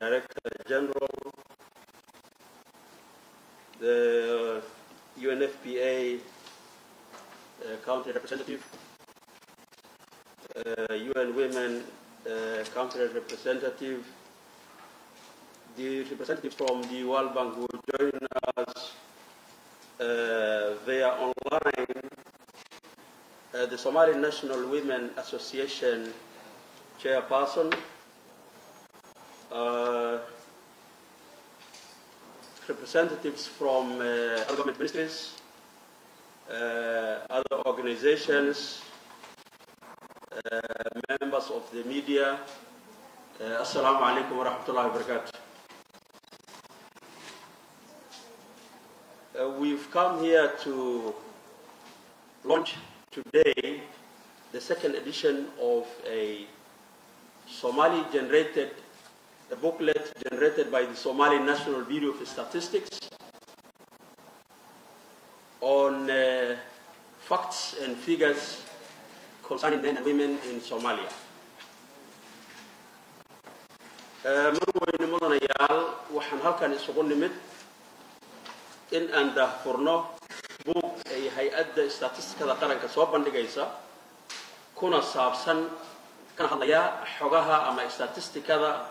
Director General, the UNFPA uh, Country Representative, uh, UN Women uh, Country Representative, the representatives from the World Bank who join us uh, via online, uh, the Somali National Women Association chairperson, uh, representatives from uh, government ministries, uh, other organizations, uh, members of the media. Uh, Assalamu alaikum wa rahmatullahi wa barakatuh. Uh, we've come here to launch today the second edition of a Somali generated, a booklet generated by the Somali National Bureau of Statistics on uh, facts and figures concerning men and women in Somalia. marweyne mudanayaal waxaan halkan isugu nimid in aan daahfurno buug ay hay'adda statistikada qaranka soo bandhigaysa kuna saabsan kana hadlaya xogaha ama statistikada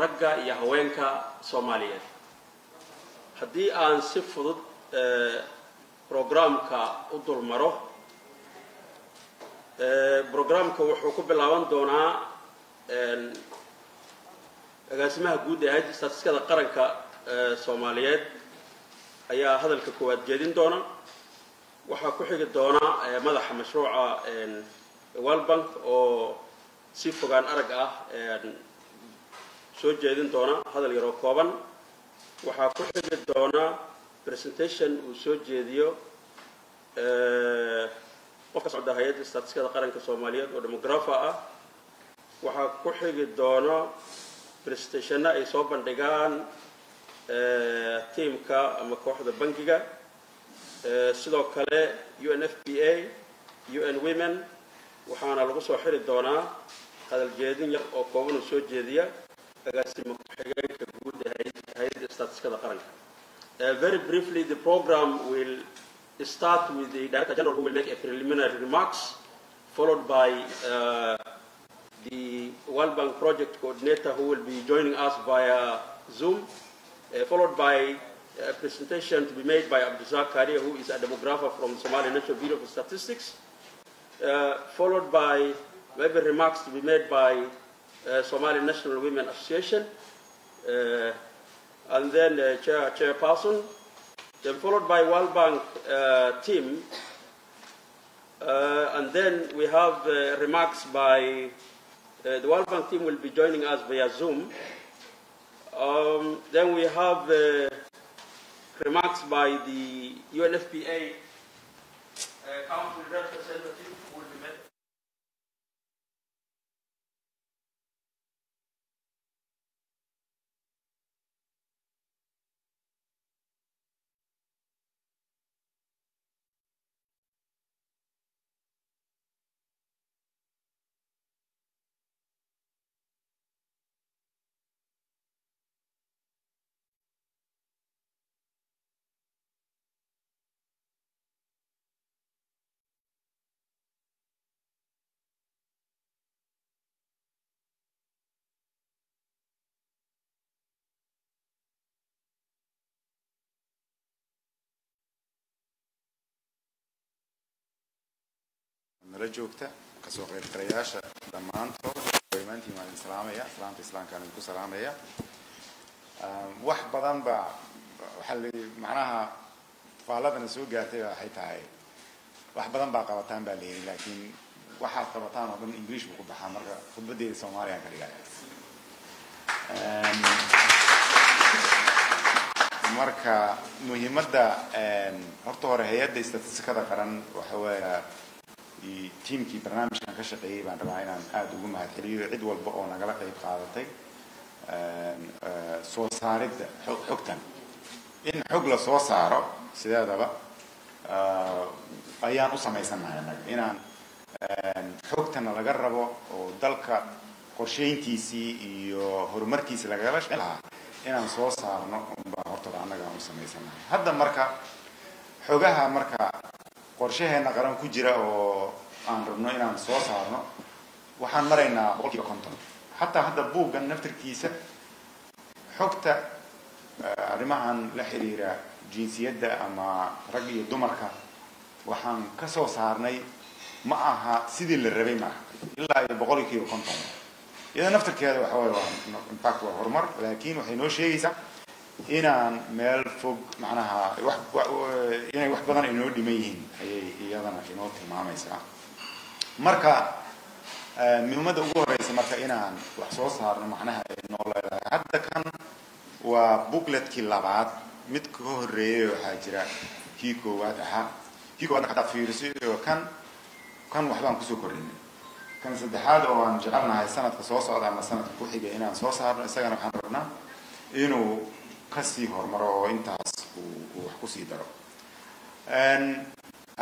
ragga iyo haweenka soomaaliyeed. Haddii aan si fudud programka u dulmaro programka wuxuu ku bilaaban doonaa agaasimaha guud ee hay'adda statistikada qaranka soomaaliyeed ayaa hadalka koowaad jeedin doona. Waxaa ku xigi doona madaxa mashruuca world bank oo si fogaan arag ah soo jeedin doona hadal yaroo kooban. Waxaa ku xigi doona presentation uu soo jeediyo qof ka socda hay'adda statistikada qaranka soomaaliyeed oo demografa ah. Waxaa ku xigi doona presentationna ay soo bandhigaan tiamka ama kooxda bankiga sidoo kale un f p a un women waxaana lagu soo xiri doonaa hadal jeedin yar oo kooban uu soo jeediya qaranka very briefly the program will start with the director general who will make a preliminary remarks followed by uh, the World Bank project coordinator who will be joining us via Zoom, uh, followed by a presentation to be made by Abduzak Karia, who is a demographer from Somali National Bureau of Statistics, uh, followed by maybe remarks to be made by uh, Somali National Women Association, uh, and then uh, chair, chairperson, then followed by World Bank uh, team, uh, and then we have uh, remarks by uh, the World Bank team will be joining us via Zoom. Um, then we have uh, remarks by the UNFPA uh, country representative kasoo qaybgalayaasha dhammaantood imaantiin waan idin salaamaya salaamta islaamkaan idinku salaamaya wax badan ba waxaa la macnaha faaladana soo gaartay waxay tahay wax badan baa qabataan baa la yidhi laakiin waxaad qabataan oo dhan english buu ku baxaa marka khudbadeeda soomaaliyaan ka dhigaya marka muhiimadda horta hore hay-adda statistikada qaran waxa weeya tiimkii barnaamijkan ka shaqeeyey baan rabaa inaan aada ugu mahadceliyo cid walba oo nagala qayb qaadatay soo saaridda xogtan in xog la soo saaro sideedaba ayaan u samaysannahay annaga inaan xogtana laga rabo oo dalka qorsheyntiisii iyo horumarkiisi lagala shaqeyn lahaa inaan soo saarno unbaa hortada annaga aan u samaysanahay hadda marka xogaha marka qorshaheena qaran ku jira oo aan rabno inaan soo saarno waxaan maraynaa boqolkiiba konton. Xataa hadda buuggan naftirkiisa xogta arrimahan la xiriira jinsiyadda ama rag iyo dumarka waxaan ka soo saarnay ma aha sidii la rabay maaha ilaa iyo boqolkiiba konton. Iyada naftirkeeda waxa waye infact waa horumar laakiin waxay noo sheegaysaa inaan meel fog macnaha inay wax badan inoo dhiman yihiin ayay iyadana inoo tilmaamaysaa. Marka muhiimadda ugu horeysa marka inaan wax soo saarno macnaha ay noo leedahay hadda kan waa bookletkii labaad. Mid ka horeeyay waxaa jira kii koowaad ahaa kii koowaad hadaa fiiriso iyo kan kan waxbaan ku soo kordhinay. Kan saddexaad oo aan jecelnahay sanadka soo socda ama sanadka ku xiga inaan soo saarno isagana waxaan rabnaa inuu ka sii horumaro oo intaas uu wax ku sii daro.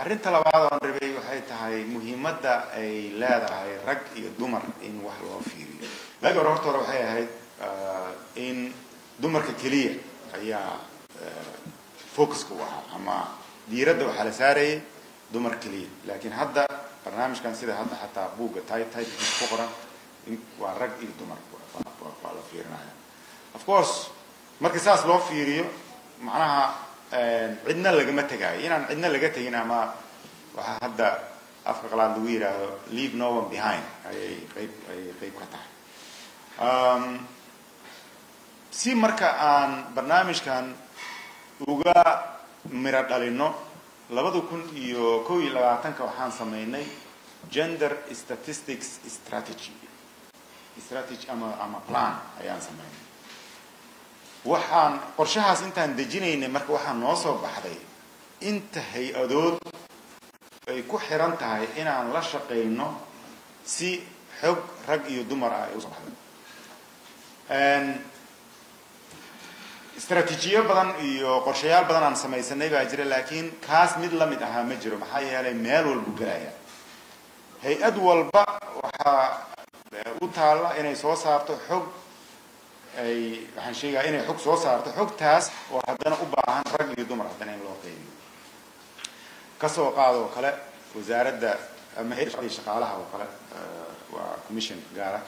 Arrinta labaad oan rabay waxay tahay muhiimadda ay leedahay rag iyo dumar in wax loo fiiriyo. Laagi hore horta hore waxay ahayd in dumarka keliya ayaa focuska u ahaa ama diiradda waxaa la saarayay dumar keliya. Laakiin hadda barnaamijkan sida hadda xataa buugga titlkiisa ku qoran waa rag iyo dumar waa la fiirinaya of course marka saas loo fiiriyo macnaha cidna lagama tegaayo inaan cidna laga tegin ama waxaa hadda afka qalaad lagu yidhaahdo leave no one behind ayay qayb ayay qayb ka tahay. Si marka aan barnaamijkan uga miro dhalino labada kun iyo kow iyo labaatanka waxaan sameynay gender statistics strategy. Strategy ama ama plan ayaan sameynay waxaan qorshahaas intaan dejinaynay marka waxaa noo soo baxday. Inta hay'adood ay ku xiran tahay inaan la shaqayno si xog rag iyo dumar ah ay u soo baxday istraatiijiyo badan iyo qorshayaal badan aan samaysanay baa jira laakiin kaas mid la mid ahaa ma jiro. Maxaa yeelay meel walbu gelaya hay'ad walba waxaa u taalla inay soo saarto xog ay waxaan sheegaya inay xog soo saarto xogtaas oo haddana u baahan rag iyo dumar haddana in loo qeybiyo ka soo qaadoo kale wasaaradda ama hay shaqaalaha oo kale waa commission gaara.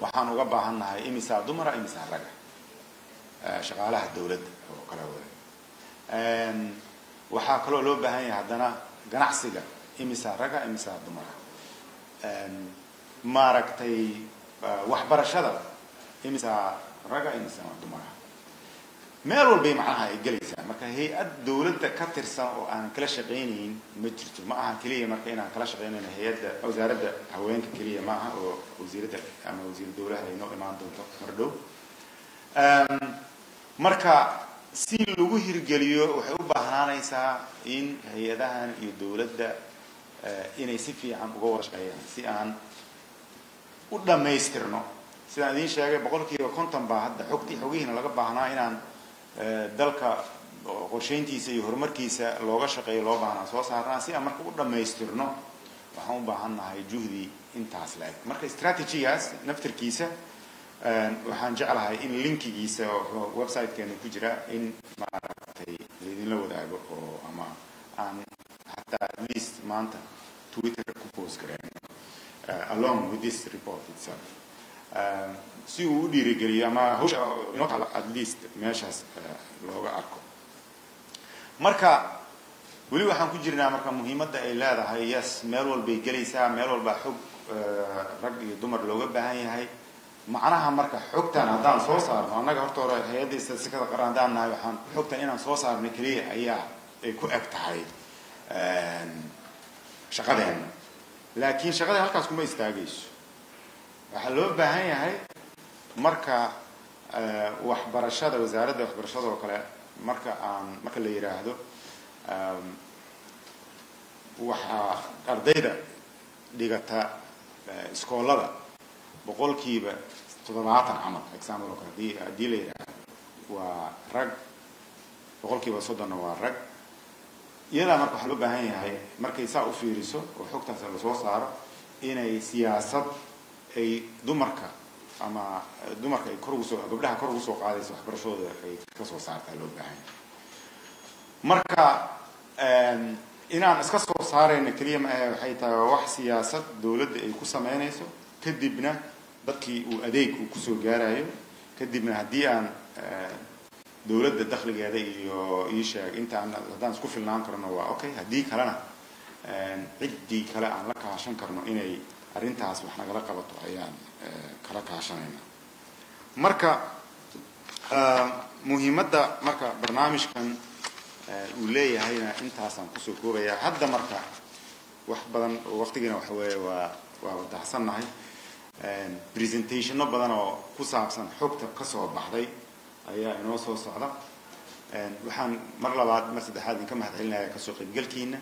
Waxaan uga baahan nahay imisaa dumara imisaa raga shaqaalaha dawladda oo kale wada. Waxaa kaloo loo baahan yahay haddana ganacsiga imisaa raga imisaa dumara maaragtay waxbarashada إمسا رجع إمسا ما دمرها ما رول بي معها إجليسا. مك هي الدولة كتر سان أو أن كل شقينين مترتو معها كلية مك إن كل شقينين هي الد أو زارة هوين كلية معها أو وزيرة أما وزير الدولة هي نوع ما عندهم تمردو مركا سين لغو هيرجليو وحيو بحنا إمسا إن هي دهان الدولة إن أه، يصير في عم جوش أيام سي أن ودا ميسترنو sidaan idiin sheegay boqol konton baa hadda xogtii xogihiina laga baahnaa inaan dalka qorsheyntiisa iyo horumarkiisa looga shaqeeyo loo baahnaa soo saarnaa si aan marka u dhammaystirno waxaan u baahan juhdi intaas la-eg marka strategigaas naftirkiisa waxaan jeclahay in linkigiisa websitekeena ku jira in maaragtay laydinla wadaago oo ama aan hataa at least maanta twitter ku post gareyno along with this report itself si uu u dhiirigeliyo ama hawsha inoo taala at least meeshaas looga arko marka weli waxaan ku jirnaa marka muhiimadda ay leedahay yes meel walbay gelaysaa meel walbaa xog rag iyo dumar looga baahan yahay macnaha marka xogtan haddaan soo saarno annaga horta hore hay-adda istatistikada qaran haddaan nahay waxaan xogtan inaan soo saarno keliya ayaa ay ku eg tahay shaqadeena laakiin shaqada halkaas kuma istaagayso waxaa loo baahan yahay marka waxbarashada wasaaradda waxbarashada oo kale marka aan marka la yidhaahdo waxaa ardayda dhigata iskoolada boqolkiiba toddobaatan camal. Example oo kale haddii la yidhaahdo waa rag boqolkiiba soddonna waa rag. Iyadaa marka waxaa loo baahan yahay markay saa u fiiriso oo xogtaas la soo saaro inay siyaasad ay dumarka ama dumarka ay kor ugu soo gabdhaha kor ugu soo qaadaysa waxbarashadooda ay ka soo saartaa loo baahan yahay. Marka inaan iska soo saarayna keliya ma ahe waxay tahay waa wax siyaasad dowladda ay ku sameynayso. Kadibna dadkii uu adeeg uu ku soo gaarayo kadibna haddii aan dowladda dakhligeeda iyo ii sheeg intaan haddaan isku filnaan karno waa okay. Haddii kalena ciddii kale aan la kaashan karno inay arrintaas wax nagala qabato ayaan kala kaashanayna. Marka muhiimadda marka barnaamijkan uu leeyahayna intaasaan ku soo koobayaa. Hadda marka wax badan oo waqtigiina waxa waa waa wadaxsannahay presentationno badan oo ku saabsan xogta ka soo baxday ayaa inoo soo socda. Waxaan mar labaad mar saddexaad idinka mahad celinayaa ka soo qaybgalkiina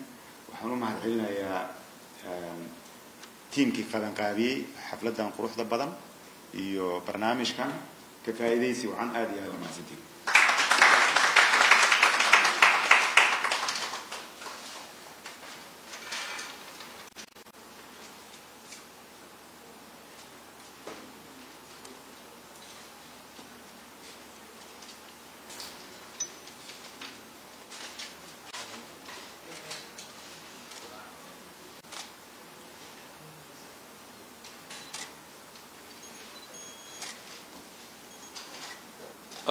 waxaan u mahad celinayaa tiimkii qabanqaabiyey xafladdan quruxda badan iyo barnaamijkan ka faa'iidaysi wacan aada iyo aada umahadsantiin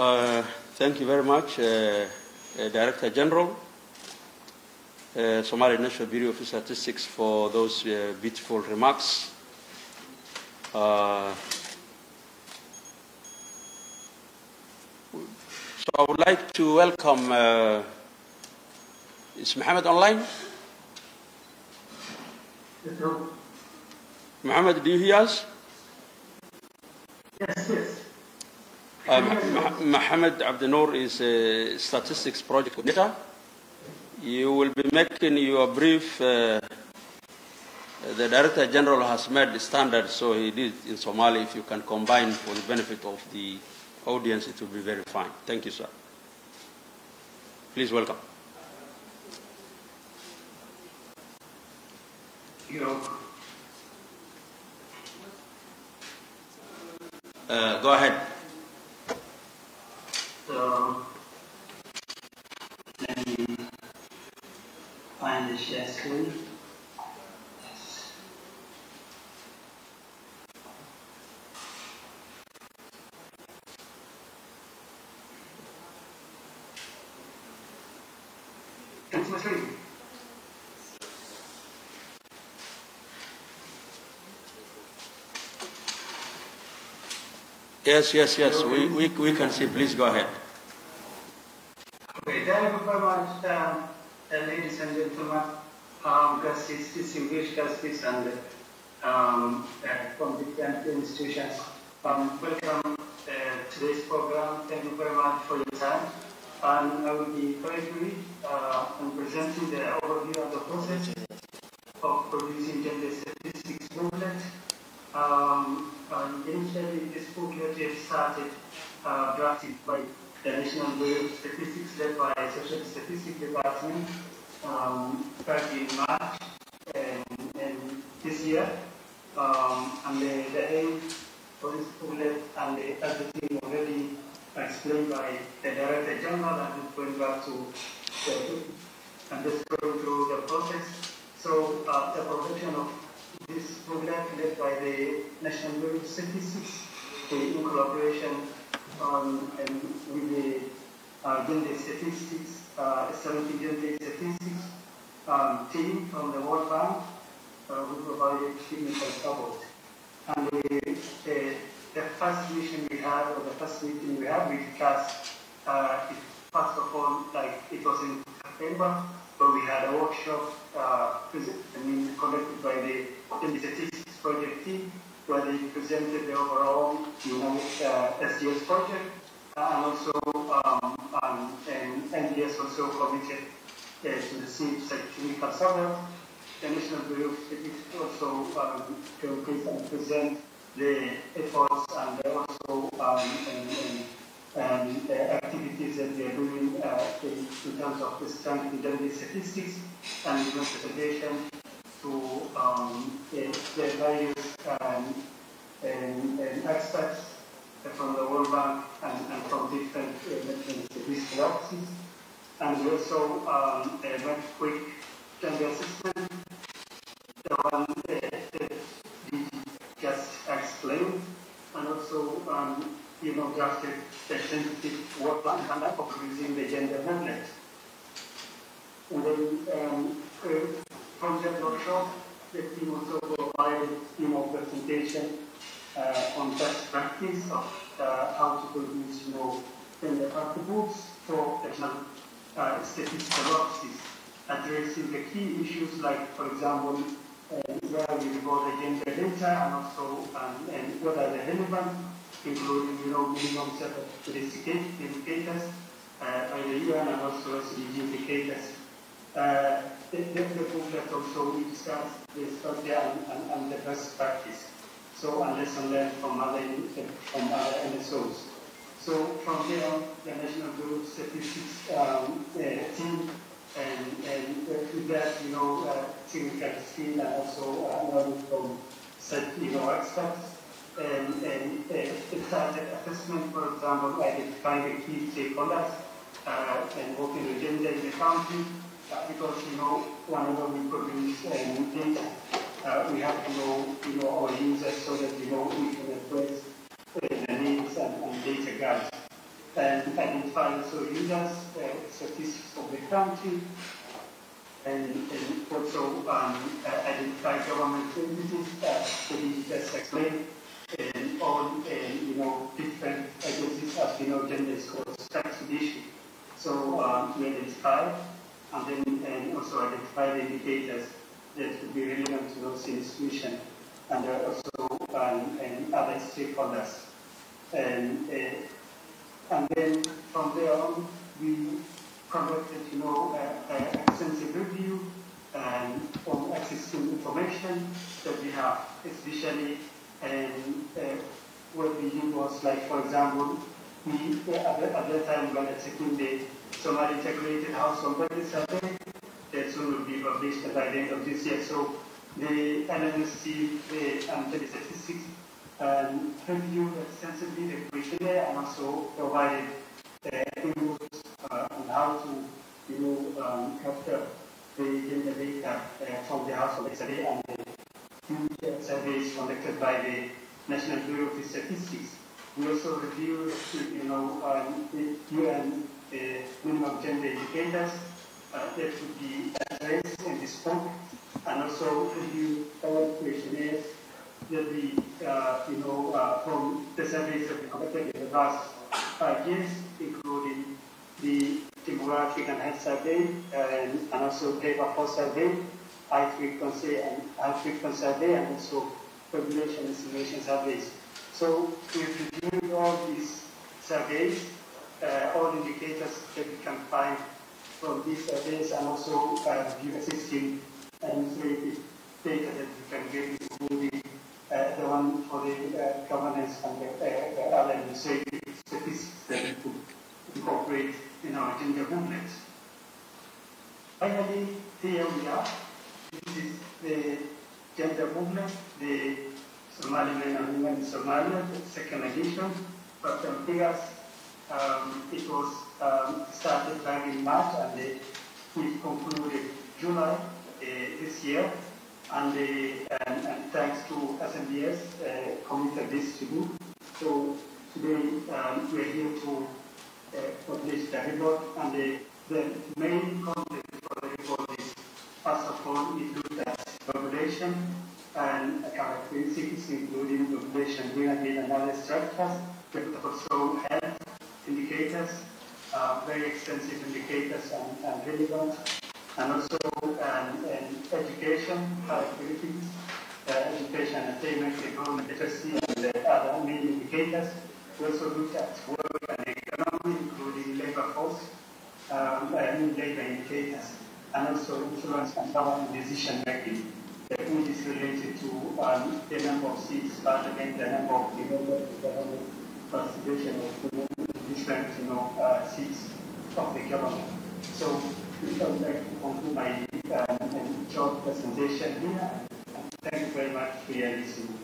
Uh, thank you very much, uh, uh, Director General, uh, Somali National Bureau of Statistics, for those uh, beautiful remarks. Uh, so I would like to welcome, uh, is Mohammed online? Mohammed, do you hear us? Yes, yes. Mah- Mohammed Abdenour is a statistics project coordinator. You will be making your brief. Uh, the Director General has made the standard, so he did in Somali. If you can combine for the benefit of the audience, it will be very fine. Thank you, sir. Please welcome. You know, Uh, go ahead. So let me find the share screen. Yes. Can you my screen? Yes, yes, yes. We, we, we can see. Please go ahead. Okay, thank you very much, um, uh, ladies and gentlemen, um, guests, distinguished guests, and um, uh, from different institutions. Um, welcome uh, to this program. Thank you very much for your time. And I will be very brief uh, on presenting the overview of the process of producing gender statistics booklet. Um, initially, this booklet is started, uh, drafted by the National Bureau of Statistics led by Social Statistics Department um, back in March and, and this year. Um, and the, the aim for this booklet and the everything already explained by the Director General and going back to the and just going through the process. So uh, the production of this program led by the National Bureau Statistics in collaboration um, and with the uh, statistics, uh, 70 gender statistics um, team from the World Bank uh, who provided technical support. And the, the, the first mission we had, or the first meeting we had with CAS, uh, first of all, like it was in September, but we had a workshop, uh, I mean, conducted by the Gender Statistics Project team, where they presented the overall, you know, uh, project, uh, and also, um, um, and NDS also committed to receive such technical support. The National Bureau also um, to pre- and present the efforts and also um, and, and, and activities that they are doing uh, in, in terms of to gender statistics and implementation to um, the, the various um, and experts from the World Bank and, and from different uh, offices. And we also um, uh, made quick gender assessment, the one uh, just explained, and also um, you know, drafted the sensitive work plan conduct of using the gender movement. And then um, from that workshop, the team also provided you know, presentation uh, on best practice of uh, how to produce you know, gender articles for national uh, statistical offices, addressing the key issues like, for example, where we record the gender data and also um, and what are the relevant including, you know, minimum set of indicators uh, by the UN and also SDG indicators. Uh, the, the, also we discussed the study and, and, and, the best practice. So and lesson learned from other from other NSOs. So from there, the National Bureau Statistics um, uh, team and, and with that, you know, uh, technical skill and also uh, from you know, experts and, and uh, assessment, for example, identifying the key stakeholders uh, and working with gender in the country uh, because, you know, whenever we produce um, data, uh, we have to know, you know, our users so that, you know, we can address uh, the needs and, and data gaps. And identify also users, uh, statistics of the country, and, and also um, uh, identify government entities that we just explained and on and you know different agencies have you know gender scores tax issue. So um, we identify and then and also identify the indicators that would be relevant to those institutions and also um, and other stakeholders. And uh, and then from there on we conducted you know uh, extensive review and on existing information that we have, especially and uh, what we did was like, for example, we at, the, at that time we were checking the Somali Integrated Household Budget Survey that soon will be published by the end of this year. So the LNSC the, um, the statistics um, reviewed extensively the criteria and also provided uh, inputs uh, on how to you know, um, capture the, the data uh, from the household survey and the surveys conducted by the National Bureau of Statistics. We also reviewed, you know, um, the UN uh, minimum gender indicators uh, that would be addressed in this book, and also review all questionnaires that we, uh, you know, uh, from the surveys that we conducted in the last five years, including the demographic and health survey, and, and also labor force survey, high frequency and high frequency survey and also population estimation surveys. So we've reviewed all these surveys, uh, all indicators that we can find from these surveys and also uh, review existing administrative data that we can get including uh, the one for the uh, governance and the, uh, the other administrative statistics that we could incorporate in our gender movement. Finally, here we are. This is the gender movement, the Somali men and women in Somalia, the second edition. But um, figures, um, it was um, started back in March and uh, it concluded July uh, this year. And, and, and, thanks to SMBS uh, committed this to do. So today um, we are here to uh, publish the report and the, the main content for the report is first of all it looked at population and characteristics including population and other structures, but also health indicators, uh, very extensive indicators and, and relevant, and also um, and education characteristics, uh, education attainment, economic literacy, and uh, other main indicators. We also looked at work and economy, including labor force, um, and labor indicators, and also influence and government decision making, which is related to um, the number of seats, parliament, the number of members, the government, participation of different you know, uh, seats of the government. So I would like to conclude my um, presentation here. Thank you very much for your listening.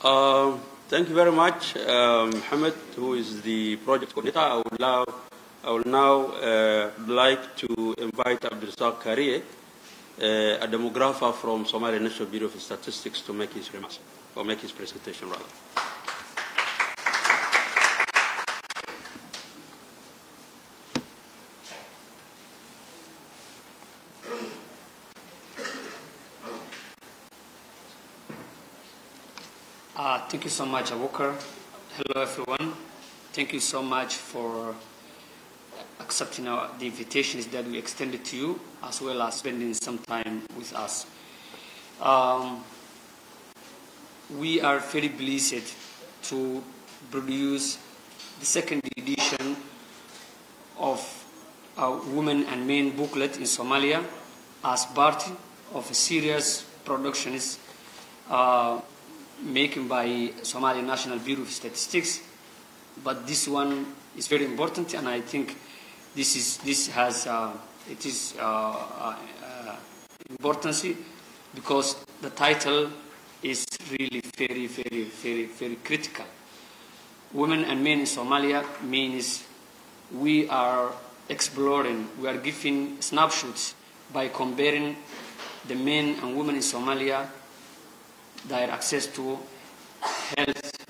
Uh, thank you very much, uh, Mohammed, who is the project coordinator. I would now, I would now uh, like to invite Abdulsak Karie, uh, a demographer from Somalia National Bureau of Statistics, to make his remarks or make his presentation rather. Uh, thank you so much, Walker. Hello, everyone. Thank you so much for accepting our, the invitations that we extended to you, as well as spending some time with us. Um, we are very pleased to produce the second edition of our Women and Men booklet in Somalia as part of a series productions uh, making by Somali National Bureau of Statistics. But this one is very important, and I think this is this has uh, it is uh, uh, uh, importance because the title is really very very very very critical. Women and men in Somalia means we are exploring, we are giving snapshots by comparing the men and women in Somalia their access to health,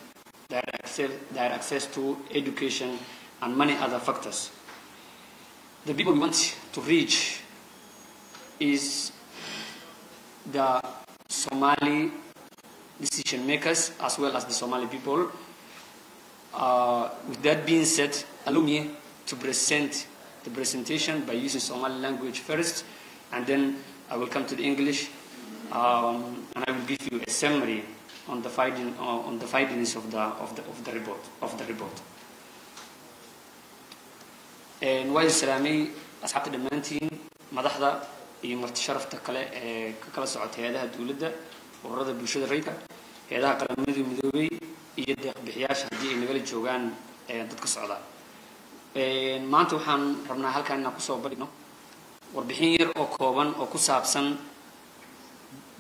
their access, their access to education, and many other factors. The people we want to reach is the Somali decision makers as well as the Somali people. Uh, with that being said, allow me to present the presentation by using Somali language first, and then I will come to the English um, and I will give you a summary on the finding uh, on the findings of the of the of the report of the report. waa islaamay asxaabta dhammaantiin madaxda iyo marti sharafta kale ee ka kala socota hay-adaha dowladda ururada bulshada rayidka hay'adaha qaramada midoobay iyo deeqbixiyaasha haddii ay nagala joogaan dadka socda. Maanta waxaan rabnaa halkaan inaan ku soo bandhigno warbixin yar oo kooban oo ku saabsan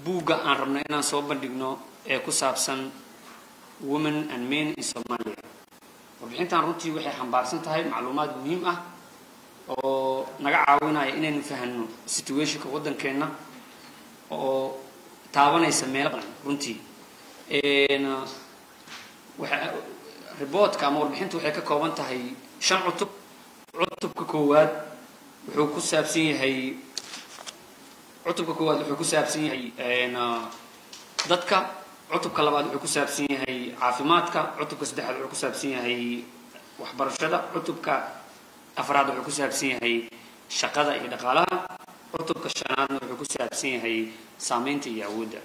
buugga aan rabno inaan soo bandhigno ee ku saabsan women and men in somalia warbixintan runtii waxay xambaarsan tahay macluumaad muhiim ah oo naga caawinaya inaynu fahanno situationka waddankeenna oo taabanaysa badan runtii. Riboodka ama warbixintu waxay ka kooban tahay shan cutub. Cutubka koowaad wuxuu ku saabsan yahay cutubka koowaad wuxuu ku saabsan yahay dadka. Cutubka labaad wuxuu ku saabsan yahay caafimaadka. Cutubka saddexaad wuxuu ku saabsan yahay waxbarashada. Cutubka afraad wuxuu ku saabsan yahay shaqada iyo dhaqaalaha. Cutubka shanaadna wuxuu ku saabsan yahay saameynta iyo awoodda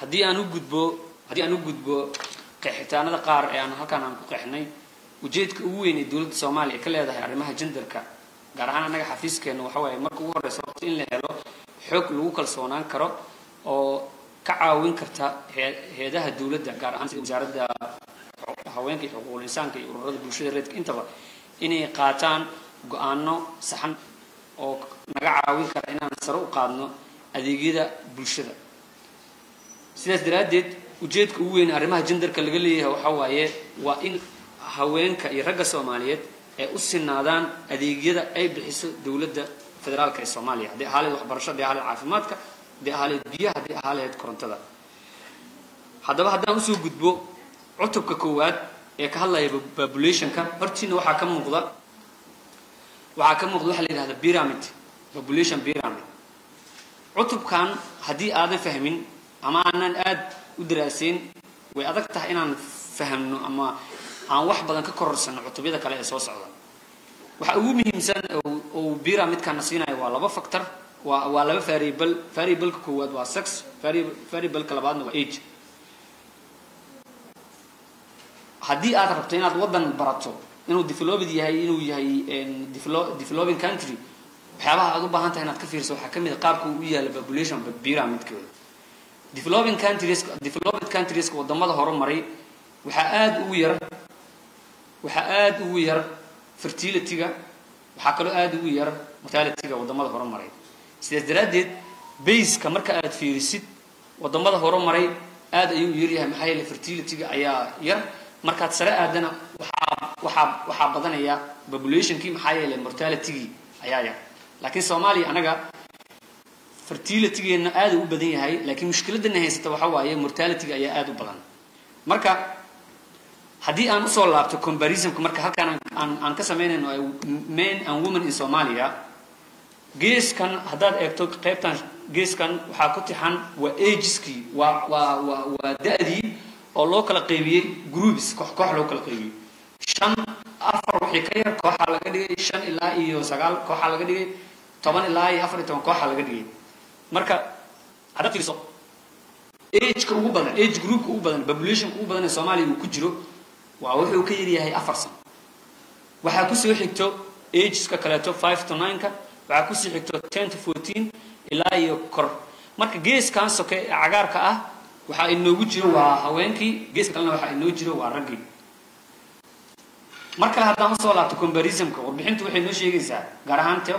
haddii aan u gudbo haddii aan u gudbo qeexitaanada qaar ee aan halkaan aan ku qeexnay ujeedka ugu weyn ee dowladda soomaaliya ka leedahay arrimaha jendarka gaar ahaan annaga xafiiskeenna waxa waaye marka ugu horreysa horta in la helo xoog lagu kalsoonaan karo oo ka caawin karta heedaha dowladda gaar ahaan wasaaradda haweenka iyo xuquuqul insaanka iyo ururada bulshada reedka. Intaba inay qaataan go'aano saxan oo naga caawin kara inaan sare u qaadno adeegyada bulshada. Sidaas daraaddeed ujeedka ugu weyn arrimaha jendarka laga leeyahay waxa waaye waa in haweenka iyo ragga soomaaliyeed ay u sinaadaan adeegyada ay bixiso dowladda federaalka ee soomaaliya. Haddii ahaaleed waxbarasho haddii ahaaleed caafimaadka haddii ahaaleed biyaha haddii ahaaleed korontada. Haddaba haddaan u soo gudbo cutubka koowaad ee ka hadlaya populationka hortiina waxaa ka muuqda waxaa ka muuqda waxa la yidhahda pyramid population pyramid. Cutubkan haddii aadan fahmin ama aanan aad u daraaseyn way adag tahay inaan fahamno ama aan wax badan ka kororsano cutubyada kale ee soo socda. Waxa ugu muhiimsan uu pyramidkana siinayo waa laba factor. Waa waa laba variable. Variableka koowaad waa sex variableka labaadna waa age. Haddii aad rabto inaad waddan barato inuu developed yahay inuu yahay developing country waxyaabaha aad u baahan tahay inaad ka fiirso waxaa ka mid a qaabka uu u yaalla population pyramidkooda developing countries developed countrieska waddamada horumaray waxaa aada ugu yar waxaa aada ugu yar fertilityga waxaa kaloo aada ugu yar mortalityga waddamada horumaray sidaas daraaddeed baska marka aad fiirisid waddamada horumaray aad ayuu yaryahay maxaa yeele fertilityga ayaa yar markaad sare aadana waxaa waxaa badanaya populationkii maxaa yeele mortalitygii ayaa yar. Laakiin soomaaliya anaga fertilitygeena aad u badan yahay laakiin mushkiladana haysata waxa waaye mortalityga ayaa aad u badan. Marka haddii aan u soo laabto comparisonka marka halkaan aan- ka samaynayno ay men and women in somalia geeskan haddaad eegto qaybtan geeskan waxaa ku tixan waa ageskii waa waa waa waa da-dii oo loo kala qaybiyey groups koox koox loo kala qaybiyey. Shan afar wixii ka yar kooxaa laga dhigay shan ilaa iyo sagaal kooxaa laga dhigay toban ilaa iyo afar iyo toban kooxaa laga dhigay. Marka haddaad fiiriso ageka ugu badan age groupka ugu badan populationka ugu badan ee soomaaliya uu ku jiro waa wuxuu ka yaryahay afar sano waxaa ku soo xigto ageska kaleeto five to nine-ka waxaa ku sii xigto ten to fourteen ilaa iyo kor. Marka geeskan soke ee cagaarka ah waxaa inoogu jiro waa haweenkii geeska kalena waxaa inoo jiro waa raggii. Mar kale haddaan u soo laabto comparisonka warbixintu waxay noo sheegaysaa gaar ahaan te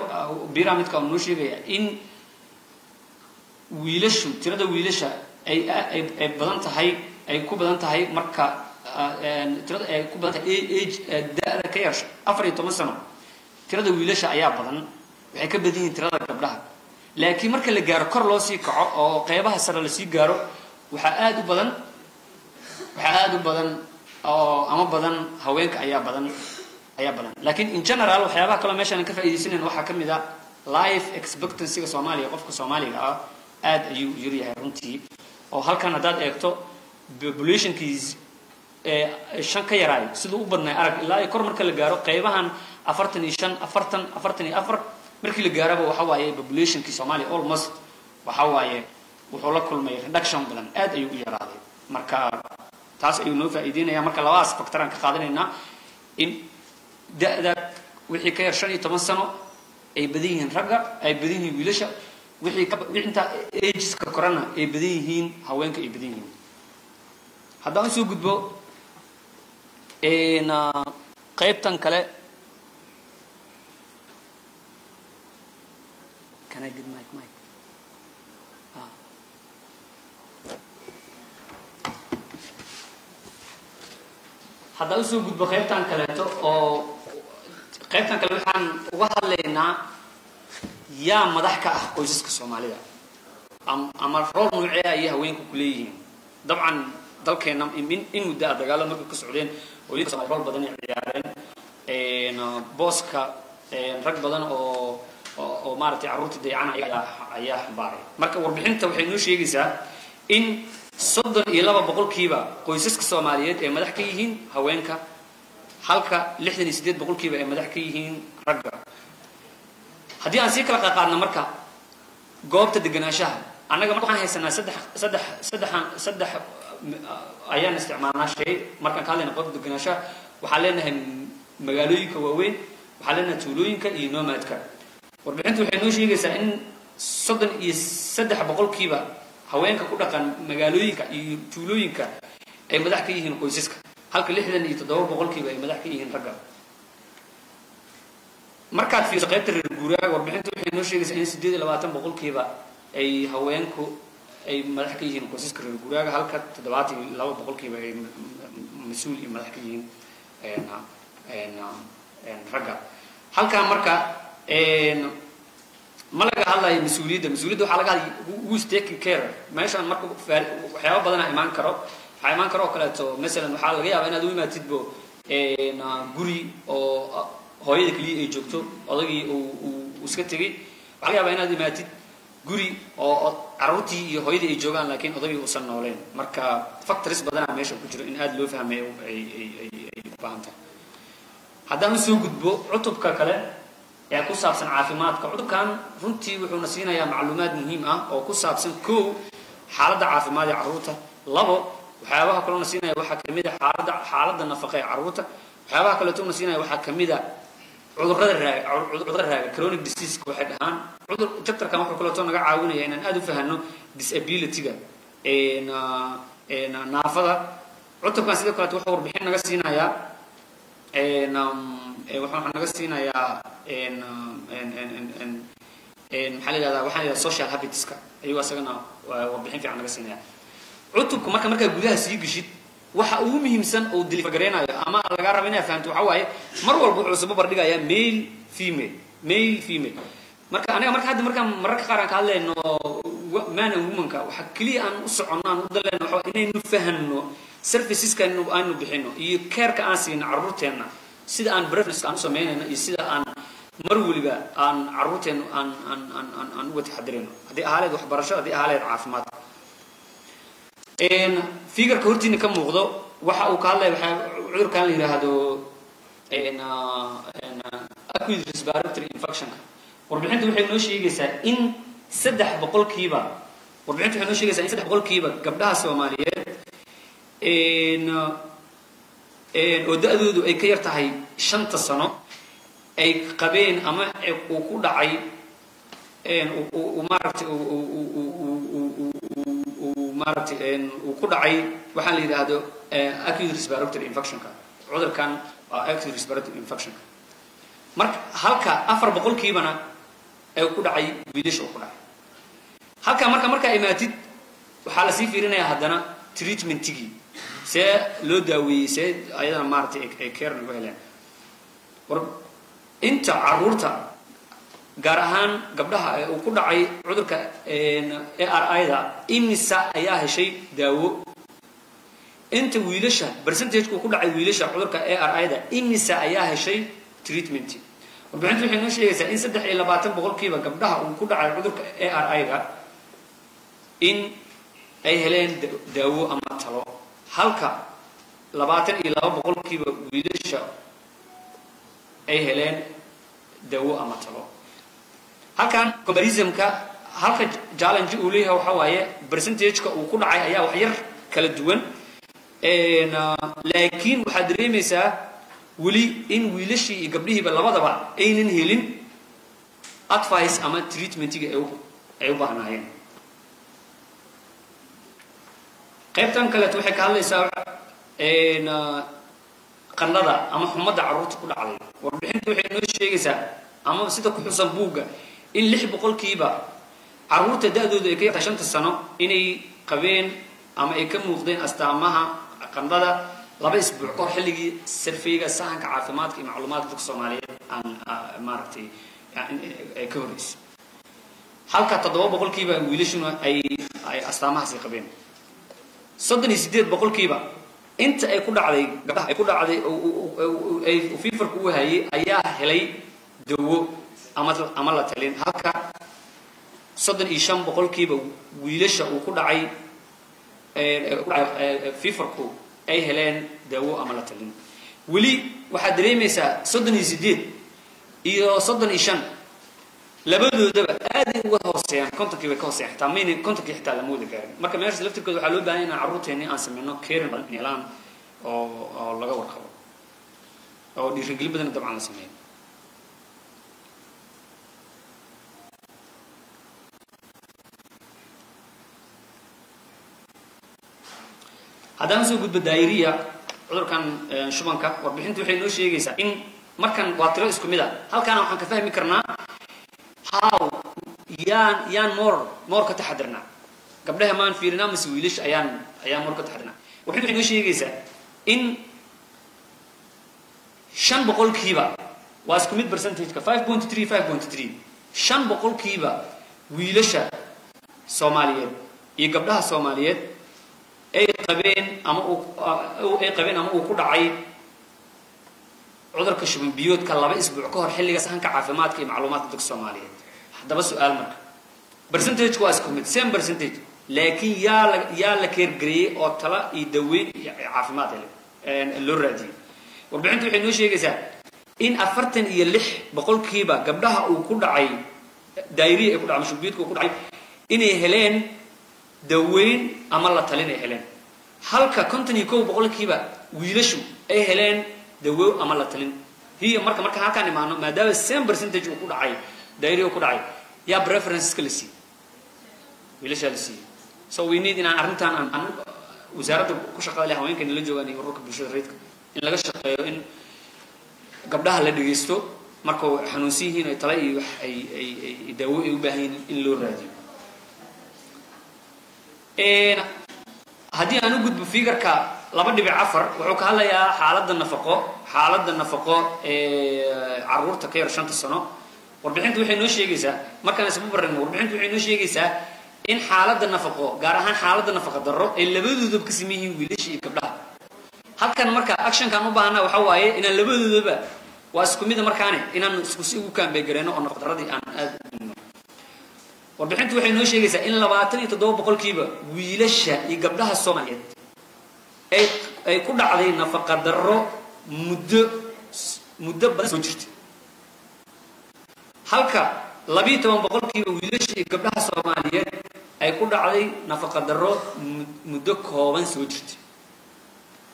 pyramidka oo noo sheegaya in wiilashu tirada wiilasha ay ay badan tahay ay ku badan tahay marka een, tirada ay ku badan tahay eh, da-da ka yar afar iyo toban sano tirada wiilasha ayaa badan waxay ka badan yihiin tirada gabdhaha. Laakiin marka la gaaro kor loo sii kaco oo qeybaha sare la sii gaaro waxaa aada u badan waxaa aada u badan oo ama badan haweenka ayaa badan ayaa badan. Laakiin in general waxyaabaha kaloo meeshaan ka faa'iidaysanayna waxaa ka mid ah life expectancyga soomaaliya qofka soomaaliga ah aad ayuu yaryahay runtii. Oo halkan haddaad eegto populationkiis shan ka yaraayo siduu u badnay arag ilaa iyo kor marka la gaaro qeybahan afartan iyo shan afartan afartan iyo afar markii la gaaraba waxa waaye populationkii soomaaliya almost waxa waaye wuxuu la kulmay reduction badan aad ayuu u yaraaday. Marka taas ayuu noo faa'iideynaya marka labadaas factor aan ka qaadanaynaa in da-da wixii ka yar shan iyo toban sano ay badan yihiin ragga ay badan yihiin wiilasha wixii intaa ageska korana ay badan yihiin haweenka ay badan yihiin. Haddaan u soo gudbo ah, qaybtan kale Can I get mic, mic? Haddaan u soo gudbo qaybtan kaleeto oo qaybtan kale waxaan uga hadlaynaa yaa madax ka ah qoysaska soomaalida. Am- ama rool noocee ayay haweenku ku leeyihiin. Dabcan dalkeena in muddo ah dagaalo markay ka socdeen soomaali rool badan ay ciyaareen een, booska rag badan oo oo maaragtay carruurta dayacana ayaa xambaaray marka warbixinta waxay noo sheegaysaa in soddon iyo laba boqolkiiba qoysaska soomaaliyeed ay madax ka yihiin haweenka halka lixdan iyo siddeed boqolkiiba ay madax ka yihiin ragga. Haddii aan sii kala qaadqaadno marka goobta deganaanshaha annaga waxaan haysanaa saddex saddex saddexan saddex ayaan isticmaalnaa shay. Markaan ka hadlayna goobta deganaanshaha waxaan leenahay magaalooyinka waaweyn waxaan leenahay tuulooyinka iyo nomadka warbixintu waxay noo sheegaysaa in soddon iyo saddex boqolkiiba haweenka ku dhaqan magaalooyinka iyo tuulooyinka ay madax ka yihiin qoysaska. Halka lixdan iyo toddoba boqolkiiba ay madax ka yihiin ragga. Markaad fiiriso qaybta reer guuraaga warbixintu waxay noo sheegaysaa in sideed iyo labaatan boqolkiiba ay haweenku ay madax ka yihiin qoysaska reer guuraaga halka toddobaatan iyo laba boqolkiiba ay mas'uul iyo madax ka yihiin een, een, een, ragga. Halkaa marka ma laga hadlayo mas'uuliyadda. Mas'uuliyadda waxaa laga hadlaya who is taking care? Meeshaan marka waxyaaba badanaa imaan karo. Waxaa imaan karo oo kaleeto masalan waxaa laga yaabaa inaad u imaatidbo een, guri oo hooyada keliya ay joogto odagii uu iska tegey waxaa laga yaabaa inaad imaatid guri oo carruurtii iyo hooyadii ay joogaan laakiin odagii uusan nooleen. Marka factories badanaa meesha ku jiro in aada loo fahmay ay ay ay ay u baahan tahay haddaan u soo gudbo cutubka kale ee ku saabsan caafimaadka. Cutubkan runtii wuxuuna siinayaa macluumaad muhiim ah oo ku saabsan kow xaaladda caafimaad ee carruurta. Labo waxyaabaha kaloona siinaya waxaa ka mid a xaaladda xaaladda nafaqa ee carruurta. Waxyaabaha kaleetona siinaya waxaa ka mid a cudurrada raaga cudurrada raaga chronic diseaseka waxay dhahaan. Cudur chapterkan wuxuu kaleeto naga caawinaya inaan aada u fahano disability-ga ah, ah, naafada. Cutubkan sidoo kaleeto wuxuu warbixin naga siinayaa ee, wuxuu naga siinayaa maxaa la yidhahdaa waxaan yidhahdaa social habitska. Ayuu asagana warbixin fiican naga siinaya cutubka marka markaa gudaha sii geshid waxa ugu muhiimsan oo delivergareynayo ama lagaa raba inaa fahamto waxa waaye mar walba wuxuu saba bardhigayaa male female male female. Marka aniga marka hadda markaan mararka qaar aan ka hadlayno man and womanka waxa keliya aan u soconno aan u daleyno waxa inaynu fahanno serviceska aanu bixino iyo careka aan siino carruurteenna sida aan preference aan u samaynayno iyo sida aan mar weliba aan carruurteennu aan aan aan aan aan uga taxadirayno haddii ahaaleed waxbarasho haddii ahaaleed caafimaad. Figurka hortiina ka muuqdo waxa uu ka hadlaya waxaa cudurkan la yidhaahdo acute respiratory infectionka warbixinta waxay noo sheegaysaa in saddex boqolkiiba warbixinta waxay noo sheegaysaa in saddex boqolkiiba gabdhaha soomaaliyeed oo da-doodu ay ka yar tahay shanta sano ay qabeen ama uu ku dhacay maaragtay maaragtay uu ku dhacay waxaa la yidhaahdo acute respiratory infectionka. Cudurkan waa acute respiratory infectionka. Marka halka afar boqolkiibana ee ku dhacay wiilasha uu ku dhacay. Halka marka markaa imaatid waxaa la sii fiirinayaa haddana treatmentigii see loo daaweeyey see ayadana maaratay ay care lagu heleen. War inta carruurta gaar ahaan gabdhaha uu ku dhacay cudurka a r i da imisa ayaa heshay daawo? Inta wiilasha percentageka uu ku dhacay wiilasha cudurka a r i da imisa ayaa heshay treatment? Warbixintu waxay noo sheegaysaa in saddex iyo labaatan boqolkiiba gabdhaha uu ku dhacay cudurka a r i ga in ay heleen daawo ama talo halka labaatan iyo laba boqolkiiba wiilasha ay heleen daawo ama talo. Halkan combarismka halka challenge uu leeyahay waxa waaye percentageka uu ku dhacay ayaa wax yar kala duwan. Laakiin waxaad dareemaysaa weli in wiilashii iyo gabdhihiiba labadaba aynan helin advice ama treatmentiga ay u baahnaayeen qaybtan kaleeto waxay ka hadlaysaa qandhada ama xumadda carruurta ku dhacday. Warbixinta waxay noo sheegaysaa ama sida ku xusan buugga in lix boqolkiiba carruurta da-dooda ay ka shanta sano inay qabeen ama ay ka muuqdeen astaamaha qandhada laba isbuuc kahor xilligii sarfeyga sahanka caafimaadka iyo macluumaadka dadka soomaaliyeed aan maaragtay ay ka horreysay. Halka toddoba boqolkiiba wiilashuna ay ay astaamahaasi qabeen soddon iyo sideed boqolkiiba. Inta ay ku dhacday gabdhaha ay ku dhacday ay fiifarku u hayay ayaa helay dawo ama la talin. Halka soddon iyo shan boqolkiiba wiilasha uu ku dhacay fiifarku ay heleen daawo ama la talin. Weli waxaad dareemaysaa soddon iyo sideed iyo soddon iyo shan labadoodaba aaday uga hooseeyaan kontonkii bay ka hooseeyaan xitaa mayna kontonkii xitaa lama wada gaarin marka meeshaas laftirkooda waxaa loo baahan inaan carruurteenni aan sameyno caring badan helaan oo oo laga warqabo. Oo dhiirigelin badan dabcan la sameeyo haddaan soo gudbo daayiriya cudurkan shubanka warbixintu waxay noo sheegaysaa in markan waa tiro isku mid a halkaana waxaan ka fahmi karnaa how? Yaan yaan moor moor ka taxadirnaa gabdhaha maan fiirinaa mase wiilasha ayaan ayaan moor ka taxadirnaa warbixintu waxay noo sheegaysaa in shan boqolkiiba waa isku mid percentageka five point three five point three. Shan boqolkiiba wiilasha soomaaliyeed iyo gabdhaha soomaaliyeed ay qabeen ama uu ay qabeen ama uu ku dhacay cudurka shuban biyoodka laba isbuuc ka hor xilliga sahanka caafimaadka iyo macluumaadka dadka soomaaliyeed haddaba su'aal marka. Percentage waa isku mid same percentage. Laakiin yaa la yaa la keergareeyey oo tala iyo daweyn iyo caafimaad loo raadiyey. Warbixintu waxay noo sheegaysaa in afartan iyo lix boqolkiiba gabdhaha uu ku dhacay daayiriya ay ku dhacay biyoodka uu ku dhacay inay heleen daweyn ama la talin ay heleen. Halka konton iyo kow boqolkiiba wiilashu ay heleen dawow ama la talin. Hiya marka marka halkaan imaano maadaama same percentage uu ku dhacay dairi ku dhacay yaa preferenceska la siiyey wiilashaa la siiyey so we need inaan arrintan aan aan wasaaradda ku shaqada leh haweenka la joogaan iyo ururka bulshada rayidka in laga shaqeeyo in gabdhaha la dhegaysto marka xanuunsan yihiin ay tala iyo ay ay daawo ay u baahan yihiin in loo raadiyo haddii aan u gudbo figarka laba dhibic afar wuxuu ka hadlayaa xaaladda nafaqo xaaladda nafaqo ee carruurta ka yar shanta sano warbixintu waxay noo sheegaysaa markaan isku barano warbixintu waxay noo sheegaysaa in xaaladda nafaqo gaar ahaan xaaladda nafaqa darro ay labadoodaba ka siman yihiin wiilasha iyo gabdhaha. Halkan marka actionkaan u baahana waxa waaye inaan labadoodaba waa isku mida markaane inaan isku ugu kaambeegareyno oo nafaqa aan aada u dhigno warbixintu waxay noo sheegaysaa in labaatan iyo toddoba boqolkiiba wiilasha iyo gabdhaha soomaaliyeed ay ay ku dhacday nafaqa muddo muddo badan soo jirta halka labiiyo toban boqolkiiba wiilasha iyo gabdhaha soomaaliyeed ay ku dhacday nafaqa darro muddo kooban soo jirta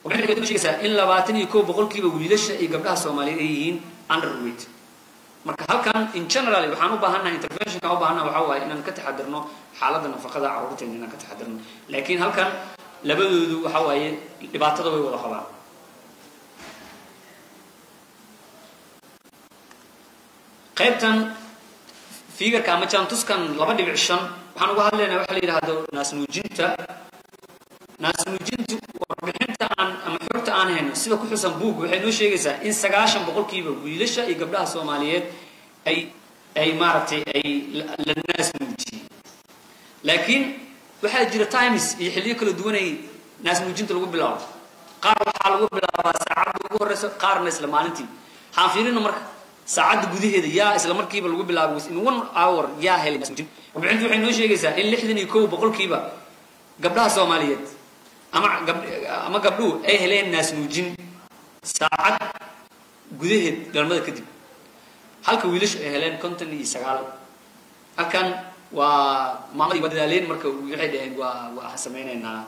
warbixintu waxay noo sheegaysaa in labaatan iyo kow boqolkiiba wiilasha iyo gabdhaha soomaaliyeed ay yihiin underweight. Marka halkan in general waxaan u baahannahay interventionka u baahannaha waxaa waaye inaan ka taxadirno xaaladda nafaqada carruurteena inaan ka taxadirno laakiin halkan labadoodu waxa waaye dhibaatada way wada qabaan qaybtan figarka ama jaantuskan laba dhibic shan waxaan uga hadlaynaa waxa la yidhaahdo naasnuujinta naasnuujintu warbixinta aan ama xogta aan hayno. Sida ku xusan buug waxay noo sheegaysaa in sagaashan boqolkiiba wiilasha iyo gabdhaha soomaaliyeed ay ay maaragtay ay la naasnuujiyey laakiin waxaa jira times iyo xilliyo kala duwanay naasnuujinta lagu bilaabo. Qaar waxaa lagu bilaabaa saacadda ugu horeysa qaarna isla maalintii. Waxaan fiirino marka saacadda gudaheeda yaa isla markiiba lagu bilaabo within one hour yaa helay warbixintu waxay noo sheegaysaa in lixdan iyo kow boqolkiiba gabdhaha soomaaliyeed ama ama gabdhuhu ay heleen naasnuujin saacad gudaheed dhalmada kadib. Halka wiilashu ay heleen konton iyo sagaal. Halkan waa maamadii waa dadaaleen marka waxay dhaheen waa waa samaynaynaa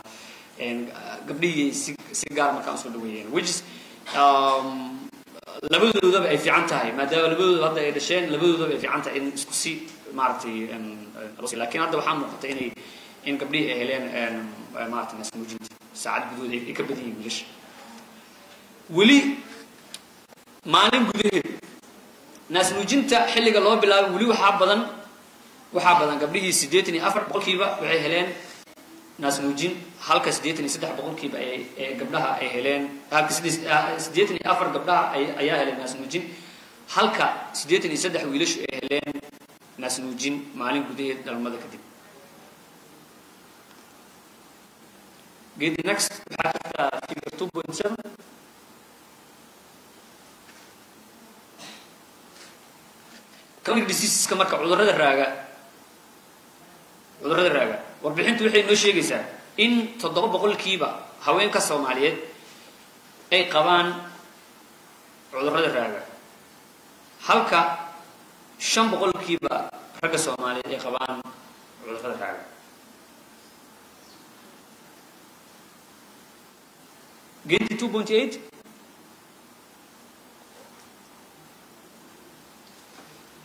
gabdhihii si si gaar markaan u soo dhaweeyeen which is um, labadoodaba ay fiican tahay maadaama labadoodaba hadda ay dhasheen labadoodaba ay fiican tahay in isku si maaragtay laakiin hadda waxaa muuqata inay in gabdhihii ay heleen maaragtay naasnuujinta saacad gudahood ay ka badan yihiin wiilasha. Weli maalin gudaheed naasnuujinta xilliga loo bilaabo weli waxaa badan waxaa badan gabdhihii siddeetan iyo afar boqolkiiba waxay heleen naasnuujin halka siddeetan iyo saddex boqolkiiba ee gabdhaha ay heleen halka siddeetan iyo afar gabdhaha ayaa heleen naasnuujin halka siddeetan iyo saddex wiilashu ay heleen naasnuujin maalin gudaheed dhalmada kadib. Next raaga cudurrada raaga warbixintu waxay noo sheegaysaa in toddoba boqolkiiba haweenka soomaaliyeed ay qabaan cudurrada raaga. Halka shan boqolkiiba ragga soomaaliyeed ay qabaan cudurrada raaga. Genti two point eight.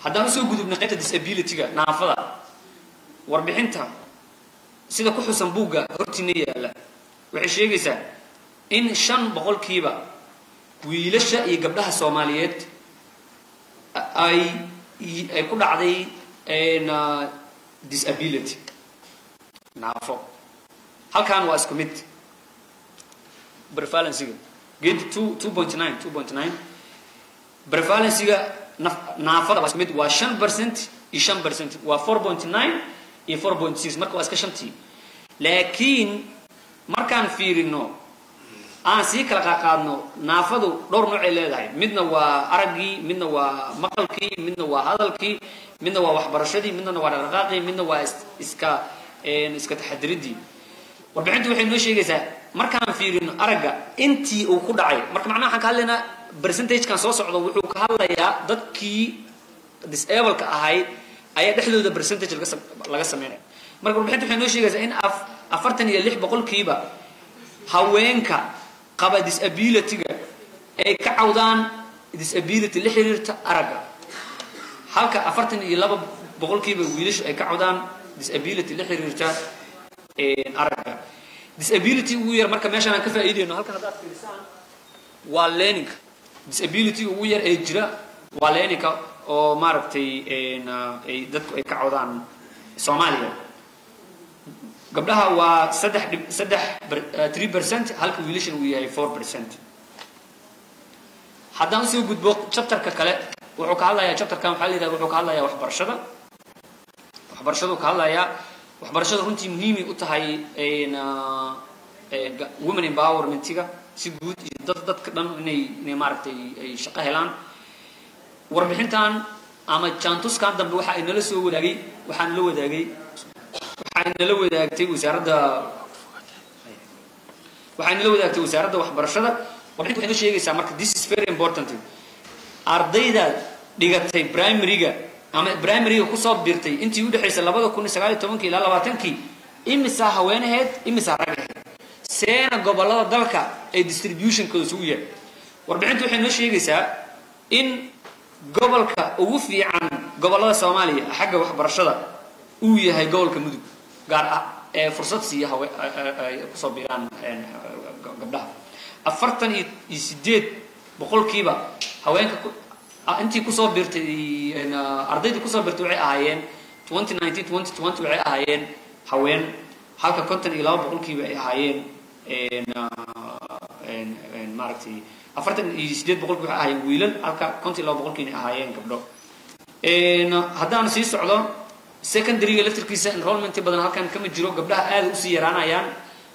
Haddaan u soo gudubnay qaybta disability-ga naafada warbixinta sida ku xusan buugga hortiina yaalla. Waxay sheegaysaa in shan boqolkiiba wiilasha iyo gabdhaha soomaaliyeed ay ay ku dhacday disability. Naafo. Halkan waa isku mid. Prevalencyga geedi two two point nine two point nine. Prevalencyga naafada waa isku mid. Waa shan percent iyo shan percent. Waa four point nine iyo four point six marka waa iska shantii. Laakiin markaan fiirino aan sii kala qaaqaadno naafadu dhowr noocay leedahay. Midna waa araggii midna waa maqalkii midna waa hadalkii midna waa waxbarashadii midna waa dhaqdhaqaaqii midna waa iska iska taxadiridii warbixintu waxay noo sheegaysaa markaan fiirino aragga intii uu ku dhacay marka macnaha waxaan ka hadlaynaa percentagekan soo socdo wuxuu ka hadlayaa dadkii disableka ahayd ayaa dhexdooda percentage laga sameynaya marka warbixinta waxay noo sheegaysaa in afartan iyo lix boqolkiiba haweenka qaba disability-ga ay ka cawdaan disability la xiriirta aragga. Halka afartan iyo laba boqolkiiba wiilashu ay ka cawdaan disability la xiriirta aragga. Disability ugu yar marka meeshaan aan ka faa'iideyno halkan haddaad fiirisaan waa learning. Disability ugu yar ee jira waa learningka oo maaragtay ay dadku ay ka cawdaan soomaaliya. Gabdhaha waa saddex saddex three percent halka wiilashana uu yahay four percent. Haddaan u soo gudbo chapterka kale wuxuu ka hadlayaa chapterkan waxaa la yidhahda wuxuu ka hadlayaa waxbarashada. Waxbarashadu ka hadlayaa waxbarashada runtii muhiimay u tahay ah, ga- women empowermentiga si guud iyo dad dadka dhan inay inay maaragtay ay shaqo helaan warbixintan ama jaantuskan dambe waxa ay nala soo wadaagay waxaa nala wadaagay. Waxaa nala wadaagtay wasaaradda waxaa nala wadaagtay wasaaradda waxbarashada. Warbixinta waxay noo sheegaysaa marka this is very important. Ardayda dhigatay primaryga ama primaryga ku soo biirtay intii u dhexaysay labada kun sagaal iyo tobankii ilaa labaatankii imisaa haweenaheed imisaa ragaheed seena gobollada dalka ay distributionkooda isugu yahay warbixintu waxay noo sheegaysaa in gobolka ugu fiican gobollada soomaaliya xagga waxbarashada uu yahay gobolka mudug gaar ah ee fursad siiya ay ku soo biiraan gabdhaha. Afartan iyo sideed boqolkiiba haweenka intii ku soo biirtay ardaydii ku soo biirtay waxay ahaayeen 2019 2020 waxay ahaayeen haween halka konton iyo laba boqolkiiba ay ahaayeen een, ah, een, een, maaragtay afartan iyo sideed boqolkiiba waxay ahaayeen wiilal halka konton iyo laba boqolkiina ay ahaayeen gabdho. Haddaan sii socdo secondaryga laftirkiisa enrollment badan halkan kama jiro gabdhaha aad u sii yaraanayaan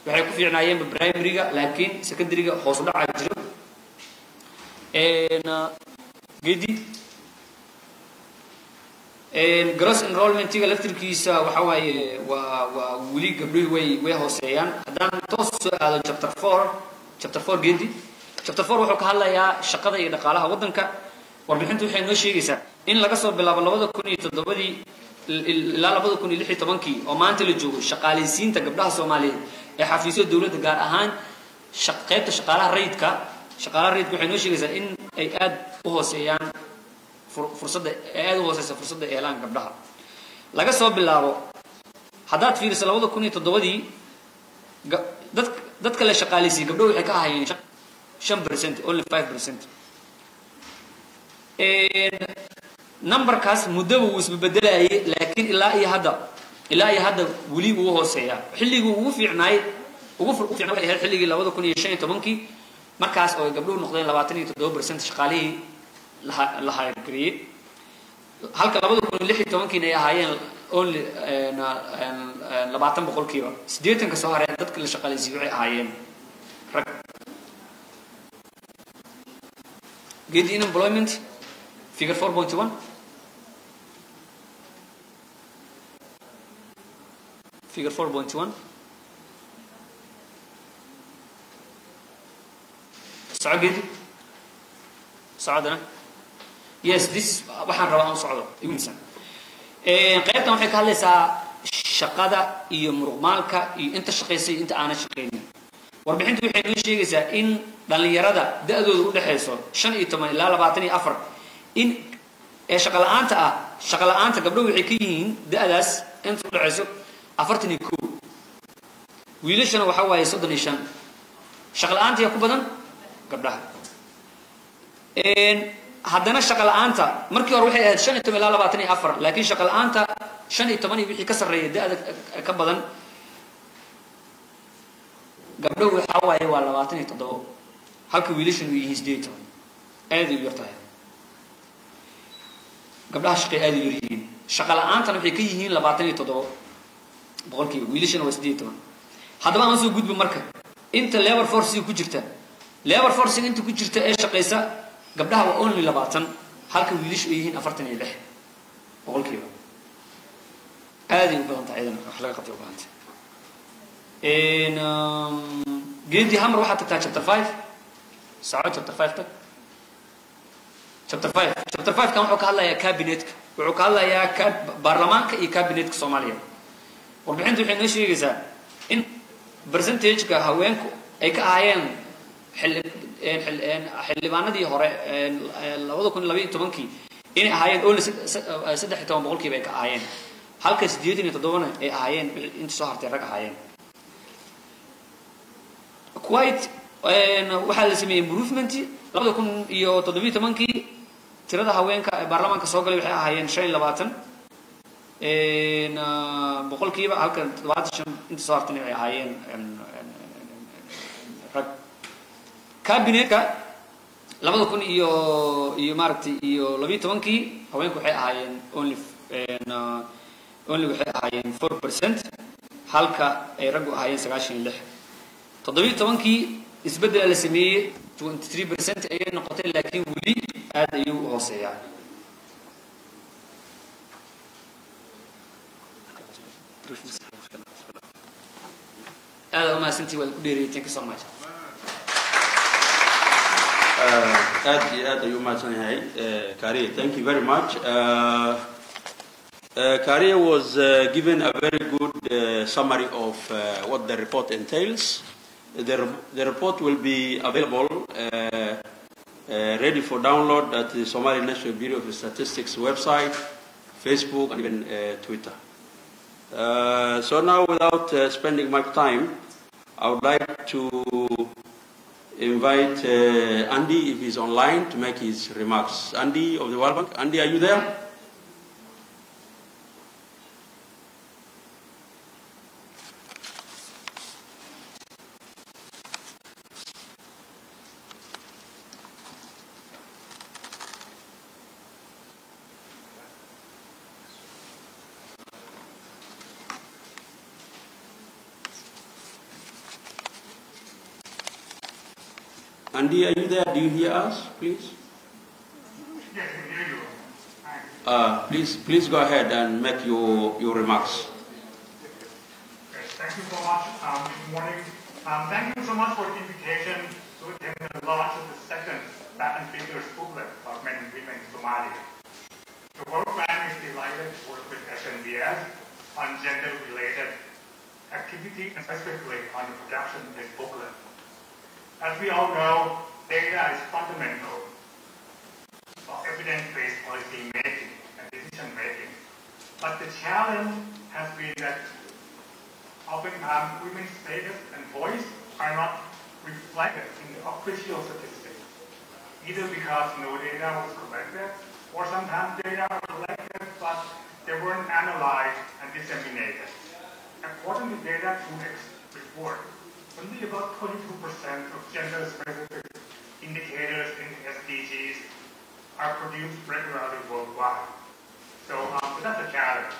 waxay ku fiicnaayeenba primaryga laakiin secondaryga hoos u dhacaa jiro. Gedi gross enrollmentiga laftirkiisa waxa waaye waa waa weli gabdhuhu way way hooseeyaan. Haddaan toos soo aado chapter four chapter four gedi chapter four wuxuu ka hadlayaa shaqada iyo dhaqaalaha waddanka. Warbixintu waxay noo sheegaysaa in laga soo bilaabo labada kun iyo toddobadii ilaa labada kun iyo lix iyo tobankii oo maanta la joogo shaqaalaysiinta gabdhaha soomaaliyeed ee xafiisyo dowladda gaar ahaan qaybta shaqaalaha rayidka shaqaalaha rayidka waxay noo sheegaysaa in ay aad u hooseeyaan fur- fursadda aad u hooseysa fursadda ay gabdhaha. Laga soo bilaabo haddaad fiiriso labada kun iyo toddobadii dadka la shaqaalaysiiyey gabdho waxay ka ahaayeen shan- percent only five percent. Numberkaas muddaba wuu isbebedelayay laakiin ilaa iyo hadda ilaa iyo hadda weli wuu hooseeyaa. Xilligii ugu fiicnaay ugu fiicnaa waxay ahayd xilligii labada kun iyo shan iyo tobankii. Markaas oo ay gabdhuhu noqdeen labaatan iyo toddoba percent shaqaalihii la- hayargareeyey halka labada kun lix iyo tobankiina ay ahaayeen only een, een, labaatan boqolkiiba. Siddeetanka soo hareen dadka la shaqaalaysiiyey waxay ahaayeen rag get in employment figure 4.1 figure 4.1 soco geedi socodana yes this is- waxaan rabaa aan socdo igu misan qaybtan waxay ka hadlaysaa shaqada iyo muruqmaalka iyo inta shaqaysay inta aanan shaqaynin warbixintu waxay noo sheegaysaa in dhallinyarada da-dooda u dhexayso shan iyo toban ilaa labaatan iyo afar. In ee shaqa la'aanta ah shaqa la'aanta gabdho waxay ka yihiin da-daas inta u dhexayso afartan iyo kow wiilashana waxaa waaye soddon iyo shan. Shaqa la'aanta yaa ku badan gabdhaha. Haddana shaqa la'aanta markii hore waxay ahayd shan iyo toban ilaa labaatan iyo afar laakiin shaqa la'aanta shan iyo toban iyo wixii ka sarreeya da-da ka badan gabdho waxaa waaye waa labaatan iyo toddobo. Halka wiilashan u yihiin sideed toban aaday u yar tahay gabdhaha shaqay aada u yar yihiin shaqa la'aantana waxay ka yihiin labaatan iyo toddobo. Boqolkiiba wiilashana waa sideed toban. Haddaba aan soo gudbo marka inta labor forcega ku jirta labor forcega inta ku jirta ee shaqaysa gabdhaha waa only labaatan. Halka wiilashu ay yihiin afartan iyo lix. Boqolkiiba. Aaday u badan tahay idan wax laga qabtay u bahanta geedi hamar waxaad tagtaa chapter five. Saco chapter five tag. Chapter five. Chapter five kan wuxuu ka hadlayaa cabinetka wuxuu ka hadlayaa ka- baarlamaanka iyo cabinetka soomaaliya. Warbixintu waxay noo sheegaysaa in percentageka haweenku ay ka ahaayeen xildhi- een, xil- een, xildhibaanadii hore labada kun iyo labaiyo tobankii inay ahaayeen only eh, saddex iyo toban boqolkiiba ay ka ahaayeen. Halka siddeetan iyo toddobana ay ahaayeen inta soo hartay rag ahaayeen quite een, waxaa la sameeyey improvement labada kun iyo toddobiyo tobankii tirada haweenka ee baarlamaanka soo galay waxay ahaayeen shan iyo labaatan. Ah, boqolkiiba halkan toddobaatan shan inta soo hartana ay ahaayeen een, een, een, rag. Kabinetka labada kun iyo iyo maaragtay iyo labiyo tobankii haweenku waxay ahaayeen only ah, only waxay ahaayeen four percent. Halka ay raggu ahaayeen sagaashan iyo lix toddobiyo tobankii isbeddel la sameeyey twenty three percent ayay noqotay laakiin weli aad ayuu u hooseeyaa aad aa umahadsantii waad ku dheeriyay thank you so much aad iyo aad ayuu umahadsan yahay Kariye. Thank you very much. Uh, uh, Kariye was uh, given a very good uh, summary of uh, what the report entails. The, the report will be available uh, uh, ready for download at the Somali National Bureau of Statistics website, Facebook, and even uh, Twitter. Uh, so now, without spending much time, I would like to invite Andy, if he's online, to make his remarks. Andy of the World Bank. Andy, are you there? Andy, are you there? Do you hear us, please? Uh, please, please go ahead and make your, your remarks. Thank you so much. Um, Good morning. Um, Thank you so much for the invitation to attend the launch of the second Patent Figures booklet of men and women in Somalia. The World is delighted to work with SNBS on gender-related activity and specifically on the production of this booklet. As we all know, data is fundamental for evidence-based policy making and decision making. But the challenge has been that oftentimes women's status and voice are not reflected in the official statistics, either because no data was collected, or sometimes data were collected but they weren't analyzed and disseminated. According to data Tunex report, only about 22% of gender-specific indicators in SDGs are produced regularly worldwide. So, um, so that's a challenge.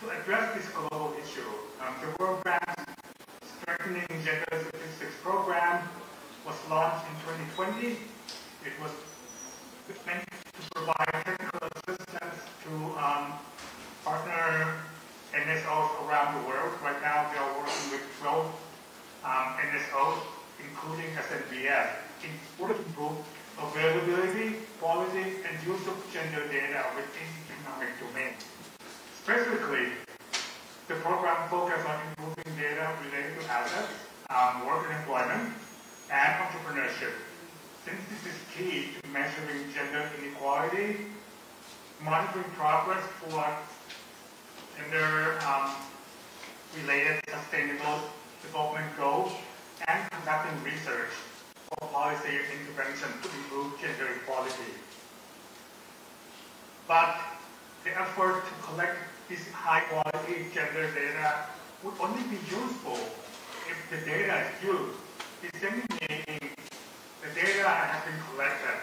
To address this global issue, um, the World Bank's Strengthening Gender Statistics Program was launched in 2020. It was meant to provide technical assistance to um, partner NSOs around the world. Right now, they are working with 12 um, NSOs, including SNBS, in order to improve availability, quality, and use of gender data within economic domain. Specifically, the program focuses on improving data related to assets, um, work and employment, and entrepreneurship. Since this is key to measuring gender inequality, monitoring progress toward gender um, related sustainable development goals, and conducting research for policy intervention to improve gender equality. But the effort to collect this high quality gender data would only be useful if the data is used. Disseminating the data that has been collected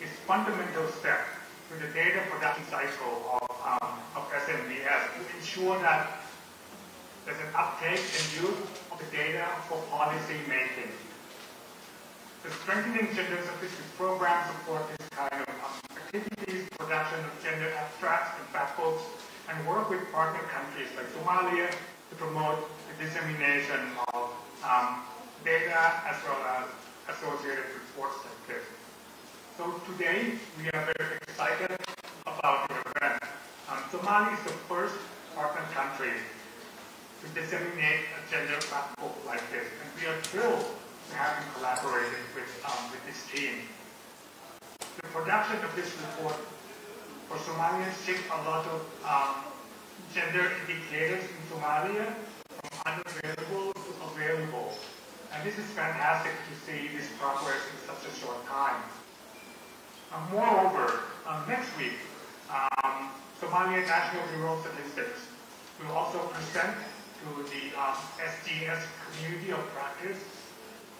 is fundamental step to the data production cycle of, um, of SMBS to ensure that there's an uptake and use the data for policy making. The Strengthening Gender Statistics Program supports this kind of activities, production of gender abstracts and fact books, and work with partner countries like Somalia to promote the dissemination of um, data as well as associated reports like this. So today, we are very excited about the event. Um, Somalia is the first partner country to disseminate a gender book like this, and we are thrilled to have been collaborating with, um, with this team. The production of this report for Somalia shaped a lot of um, gender indicators in Somalia from unavailable to available. And this is fantastic to see this progress in such a short time. Uh, moreover, uh, next week, um, Somalia National Bureau of Statistics will also present to the SDS community of practice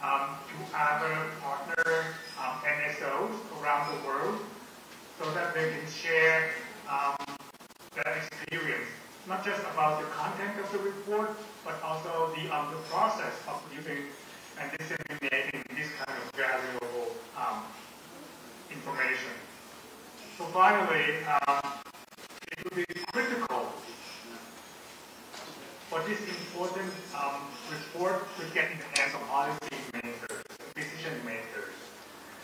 um, to other partner um, NSOs around the world so that they can share um, their experience, not just about the content of the report, but also the, um, the process of using and disseminating this kind of valuable um, information. So finally, um, it would be critical for this important um, report to get in the hands of policy makers, decision makers.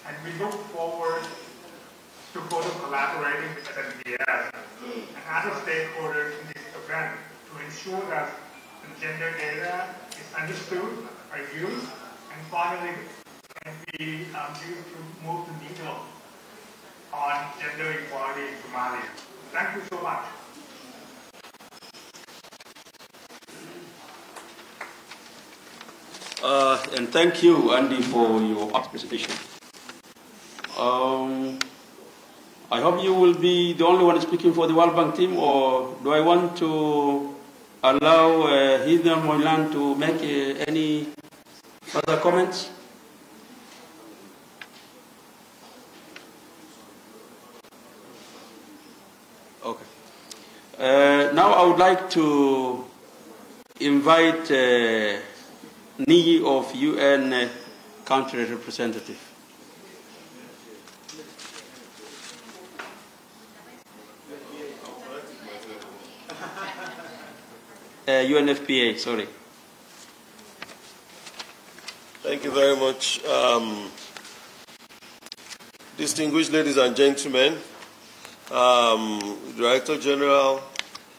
And we look forward to further collaborating with SNBS and other stakeholders in this event to ensure that the gender data is understood, are used, and finally can be um, used to move the needle on gender equality in Somalia. Thank you so much. Uh, and thank you, Andy, for your presentation. Um, I hope you will be the only one speaking for the World Bank team, or do I want to allow uh, Heather Moylan to make uh, any further comments? Okay. Uh, now I would like to invite Ni of UN uh, country representative. Uh, UNFPA, sorry. Thank you very much. Um, distinguished ladies and gentlemen, um, Director General,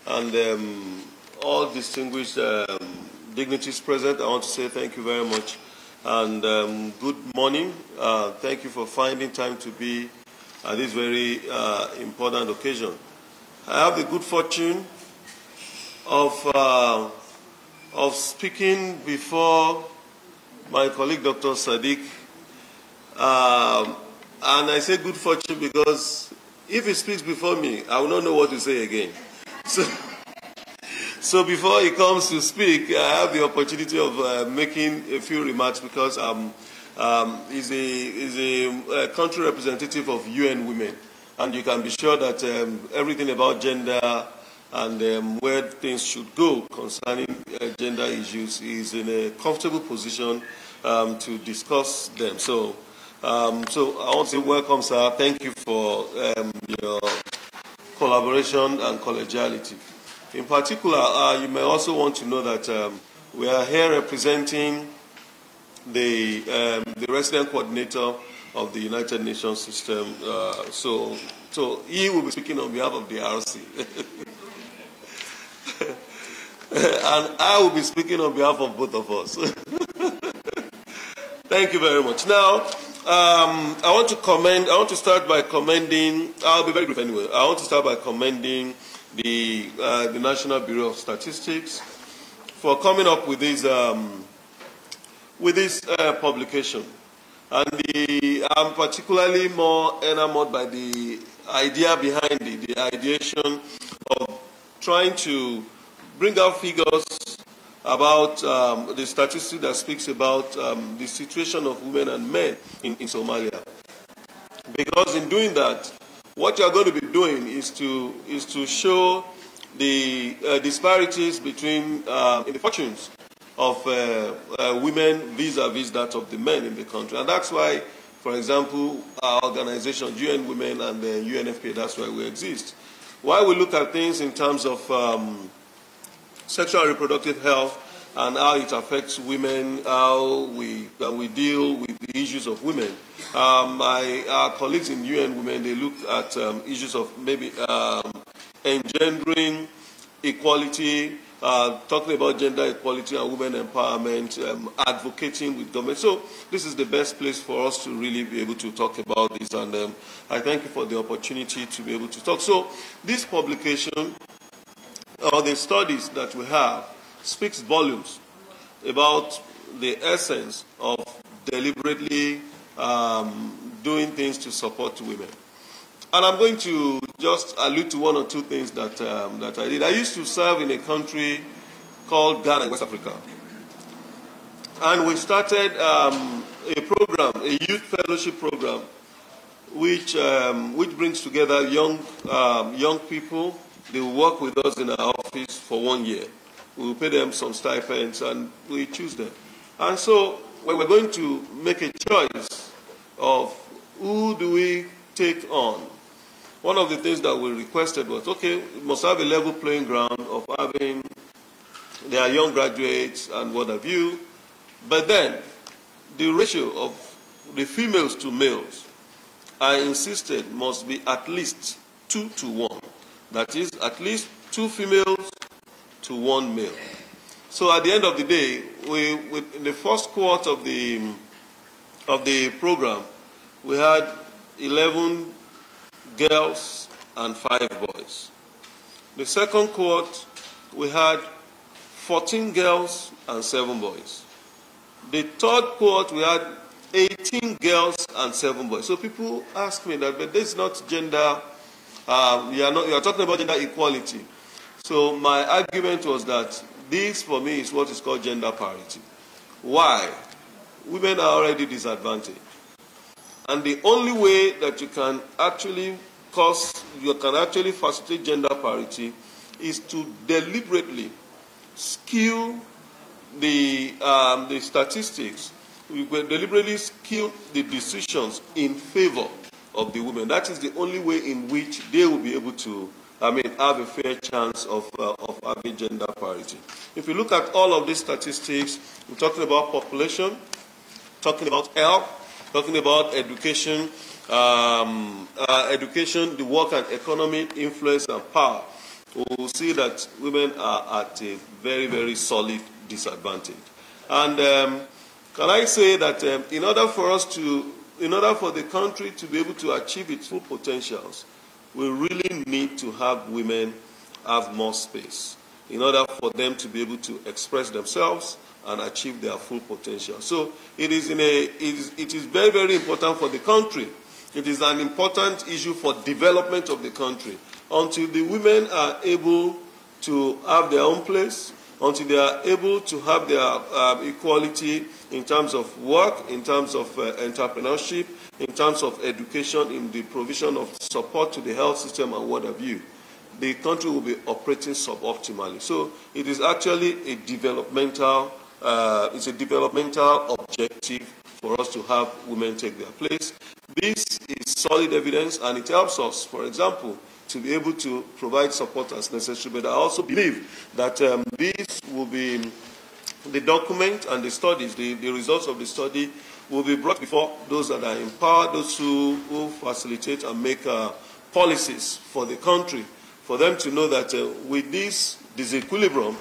and um, all distinguished um, dignitaries present, I want to say thank you very much and um, good morning. Uh, thank you for finding time to be at this very uh, important occasion. I have the good fortune of, uh, of speaking before my colleague Dr. Sadiq. Um, and I say good fortune because if he speaks before me, I will not know what to say again. So, so before he comes to speak, I have the opportunity of uh, making a few remarks because um, um, he's, a, he's a, a country representative of UN Women. And you can be sure that um, everything about gender and um, where things should go concerning uh, gender issues is in a comfortable position um, to discuss them. So, um, so I want to welcome, sir. Thank you for your collaboration and collegiality. In particular, uh, you may also want to know that um, we are here representing the, um, the resident coordinator of the United Nations system. Uh, so, so he will be speaking on behalf of the RC. and I will be speaking on behalf of both of us. Thank you very much. Now, um, I want to commend, I want to start by commending, I'll be very brief anyway. I want to start by commending the, uh, the National Bureau of Statistics for coming up with this, um, with this uh, publication. And the, I'm particularly more enamored by the idea behind it, the ideation of trying to bring out figures about um, the statistic that speaks about um, the situation of women and men in, in Somalia. Because in doing that, what you're going to be doing is to, is to show the uh, disparities between uh, the fortunes of uh, uh women vis-a-vis that of the men in the country. And that's why, for example, our organization, UN Women and the UNFPA, that's why we exist. Why we look at things in terms of um, sexual reproductive health and how it affects women, how we, we deal with the issues of women. Um, my, our colleagues in UN Women, they look at um, issues of maybe um, engendering equality, uh, talking about gender equality and women empowerment, um, advocating with government. So this is the best place for us to really be able to talk about this. And um, I thank you for the opportunity to be able to talk. So this publication, or the studies that we have, speaks volumes about the essence of deliberately um, doing things to support women. And I'm going to just allude to one or two things that, um, that I did. I used to serve in a country called Ghana, West Africa. And we started um, a program, a youth fellowship program, which, um, which brings together young, um, young people. They work with us in our office for one year. We will pay them some stipends and we choose them. And so we we're going to make a choice of who do we take on. One of the things that we requested was, okay, we must have a level playing ground of having their young graduates and what have you. But then the ratio of the females to males, I insisted, must be at least two to one. That is, at least two females to one male. So at the end of the day, we, we, in the first quarter of the, of the program, we had 11 girls and five boys. The second cohort, we had 14 girls and seven boys. The third cohort, we had 18 girls and seven boys. So people ask me that, but this is not gender, um, you, are not, you are talking about gender equality. So my argument was that this, for me, is what is called gender parity. Why? Women are already disadvantaged. And the only way that you can actually cause, you can actually facilitate gender parity is to deliberately skew the, um, the statistics, we deliberately skew the decisions in favor of the women. That is the only way in which they will be able to, I mean, have a fair chance of, uh, of having gender parity. If you look at all of these statistics, we're talking about population, talking about health, talking about education, um, uh, education, the work and economy, influence and power. We will see that women are at a very, very solid disadvantage. And um, can I say that um, in order for us to, in order for the country to be able to achieve its full potentials, we really need to have women have more space in order for them to be able to express themselves and achieve their full potential. So it is, in a, it is, it is very, very important for the country. It is an important issue for development of the country. Until the women are able to have their own place, until they are able to have their um, equality in terms of work, in terms of uh, entrepreneurship, in terms of education, in the provision of support to the health system and what have you, the country will be operating suboptimally. So it is actually a developmental, uh, it's a developmental objective for us to have women take their place. This is solid evidence and it helps us, for example, to be able to provide support as necessary. But I also believe that um, this will be the document and the studies, the, the results of the study will be brought before those that are in power, those who, who facilitate and make uh, policies for the country, for them to know that uh, with this disequilibrium,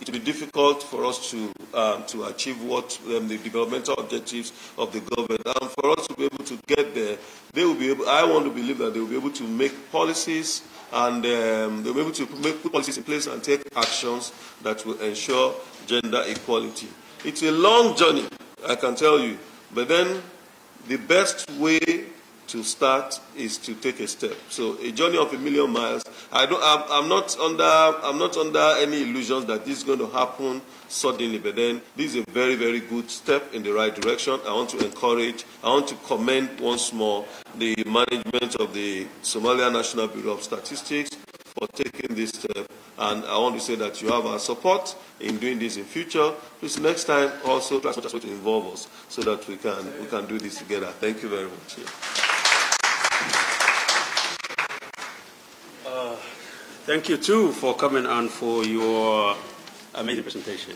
it will be difficult for us to, um, to achieve what um, the developmental objectives of the government. And for us to be able to get there, they will be able, I want to believe that they will be able to make policies and um, they'll be able to make, put policies in place and take actions that will ensure gender equality. It's a long journey, I can tell you, but then the best way to start is to take a step. So a journey of a million miles. I don't. I'm, I'm, not under. I'm not under any illusions that this is going to happen suddenly. But then this is a very, very good step in the right direction. I want to encourage. I want to commend once more the management of the Somalia National Bureau of Statistics for taking this step. And I want to say that you have our support in doing this in future. Please next time also try to involve us so that we can we can do this together. Thank you very much. Yeah. Thank you too for coming and for your amazing presentation.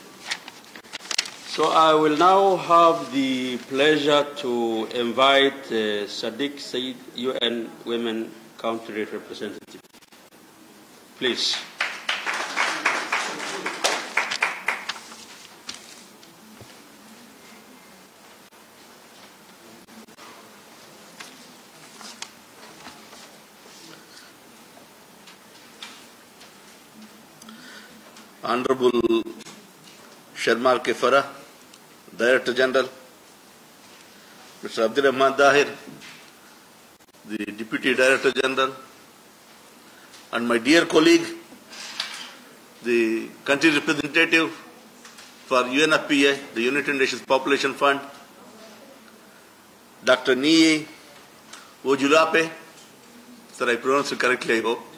So I will now have the pleasure to invite uh, Sadiq Said, UN Women Country Representative. Please. Honorable Sharmal Kefara, Director General, Mr. Abdul Rahman Dahir, the Deputy Director General, and my dear colleague, the country representative for UNFPA, the United Nations Population Fund, Dr. Nii Ojulape, sir, I pronounced it correctly, I hope,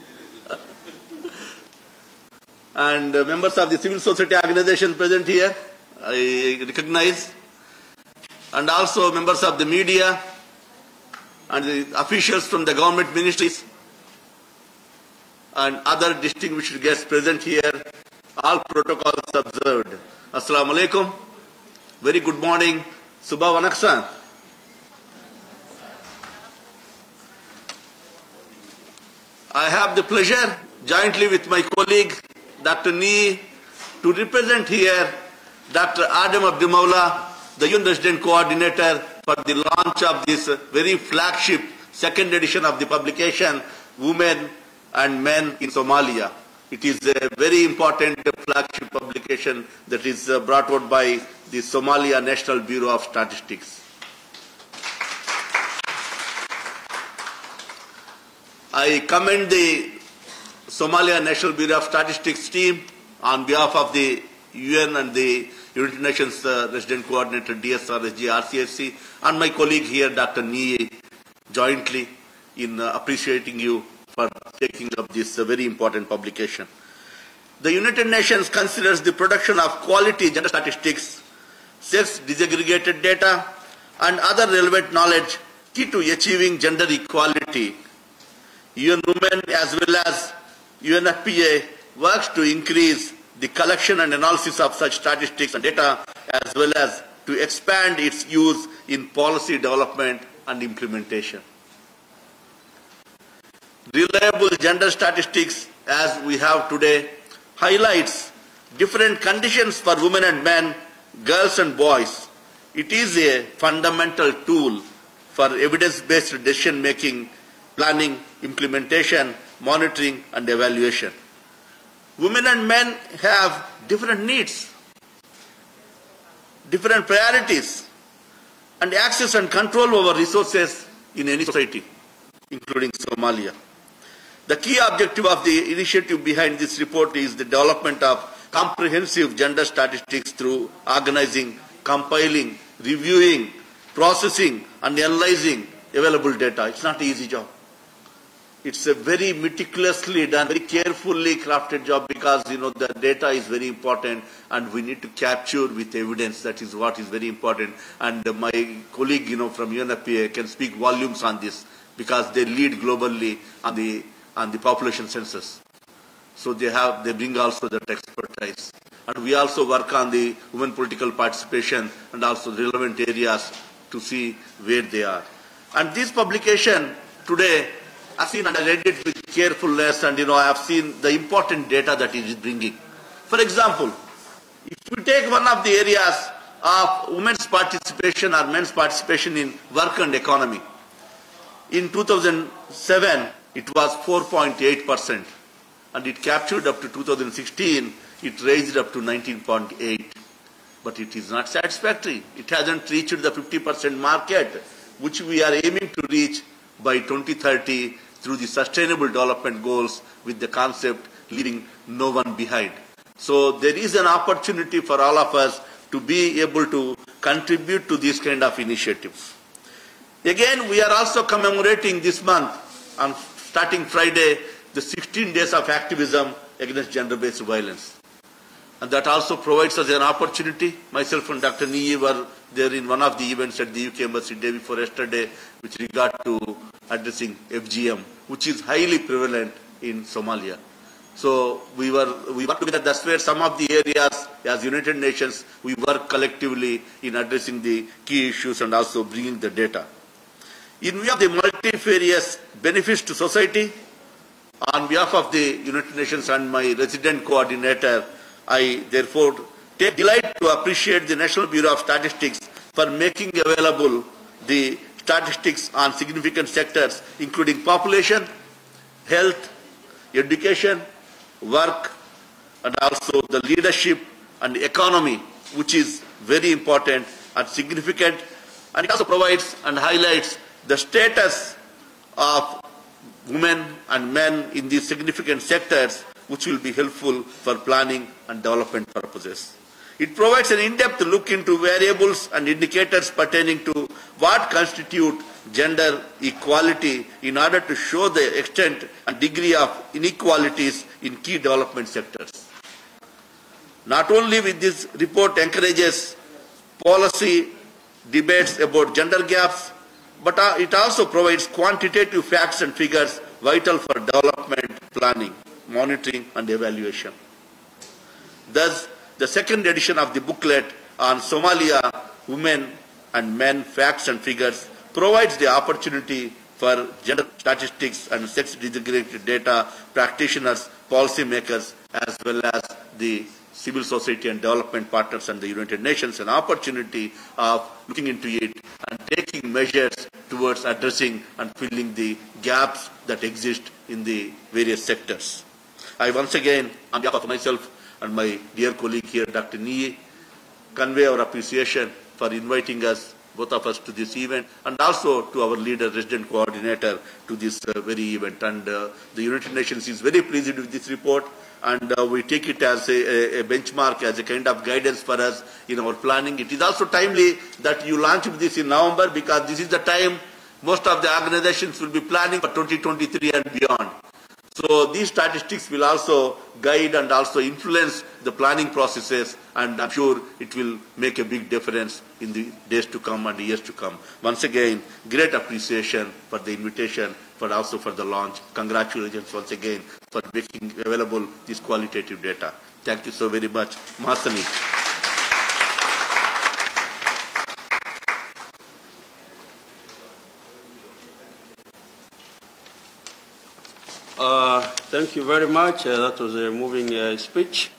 and uh, members of the civil society organization present here, I recognize, and also members of the media and the officials from the government ministries and other distinguished guests present here, all protocols observed. Assalamu alaikum. Very good morning. Subha Vanaksan. I have the pleasure, jointly with my colleague, Dr. Nee, to represent here Dr. Adam Abdimaula, the UN Resident Coordinator for the launch of this very flagship second edition of the publication, Women and Men in Somalia. It is a very important flagship publication that is uh, brought out by the Somalia National Bureau of Statistics. I commend the Somalia National Bureau of Statistics team on behalf of the UN and the United Nations uh, Resident Coordinator DSRSG RCFC and my colleague here Dr. Nee jointly in uh, appreciating you for taking up this uh, very important publication. The United Nations considers the production of quality gender statistics, sex disaggregated data and other relevant knowledge key to achieving gender equality UN Women as well as UNFPA works to increase the collection and analysis of such statistics and data as well as to expand its use in policy development and implementation. Reliable gender statistics as we have today highlights different conditions for women and men, girls and boys. It is a fundamental tool for evidence-based decision making, planning, implementation, monitoring and evaluation. Women and men have different needs, different priorities, and access and control over resources in any society, including Somalia. The key objective of the initiative behind this report is the development of comprehensive gender statistics through organizing, compiling, reviewing, processing, and analyzing available data. It's not an easy job. It's a very meticulously done, very carefully crafted job because you know the data is very important and we need to capture with evidence. That is what is very important. And my colleague, you know, from UNFPA can speak volumes on this because they lead globally on the on the population census. So they have they bring also that expertise. And we also work on the women political participation and also relevant areas to see where they are. And this publication today I've seen and I read it with carefulness and you know I have seen the important data that it is bringing. For example, if we take one of the areas of women's participation or men's participation in work and economy, in 2007 it was 4.8 percent and it captured up to 2016 it raised up to 19.8 but it is not satisfactory. It hasn't reached the 50 percent market which we are aiming to reach by 2030 through the sustainable development goals with the concept leaving no one behind. So there is an opportunity for all of us to be able to contribute to these kind of initiatives. Again, we are also commemorating this month on starting Friday the 16 days of activism against gender-based violence. And that also provides us an opportunity. Myself and Dr. Nee were there in one of the events at the UK Embassy day before yesterday with regard to addressing FGM, which is highly prevalent in Somalia. So we were we work together. That's where some of the areas, as United Nations, we work collectively in addressing the key issues and also bringing the data. In view of the multifarious benefits to society, on behalf of the United Nations and my resident coordinator, I therefore take delight to appreciate the National Bureau of Statistics for making available the statistics on significant sectors including population, health, education, work, and also the leadership and economy, which is very important and significant. And it also provides and highlights the status of women and men in these significant sectors, which will be helpful for planning and development purposes. It provides an in-depth look into variables and indicators pertaining to what constitute gender equality in order to show the extent and degree of inequalities in key development sectors. Not only with this report encourages policy debates about gender gaps, but uh, it also provides quantitative facts and figures vital for development planning, monitoring and evaluation. Thus, the second edition of the booklet on Somalia women and men facts and figures provides the opportunity for gender statistics and sex designated data practitioners, policymakers, as well as the civil society and development partners and the United Nations an opportunity of looking into it and taking measures towards addressing and filling the gaps that exist in the various sectors. I once again, on behalf of myself and my dear colleague here, Dr. Nee, convey our appreciation for inviting us, both of us, to this event, and also to our leader, resident coordinator, to this uh, very event. And uh, the United Nations is very pleased with this report, and uh, we take it as a, a, benchmark, as a kind of guidance for us in our planning. It is also timely that you launched this in November, because this is the time most of the organizations will be planning for 2023 and beyond. So these statistics will also guide and also influence the planning processes and I'm sure it will make a big difference in the days to come and years to come. Once again, great appreciation for the invitation, but also for the launch. Congratulations once again for making available this qualitative data. Thank you so very much. Mahasani. Uh, thank you very much. Uh, that was a moving uh, speech.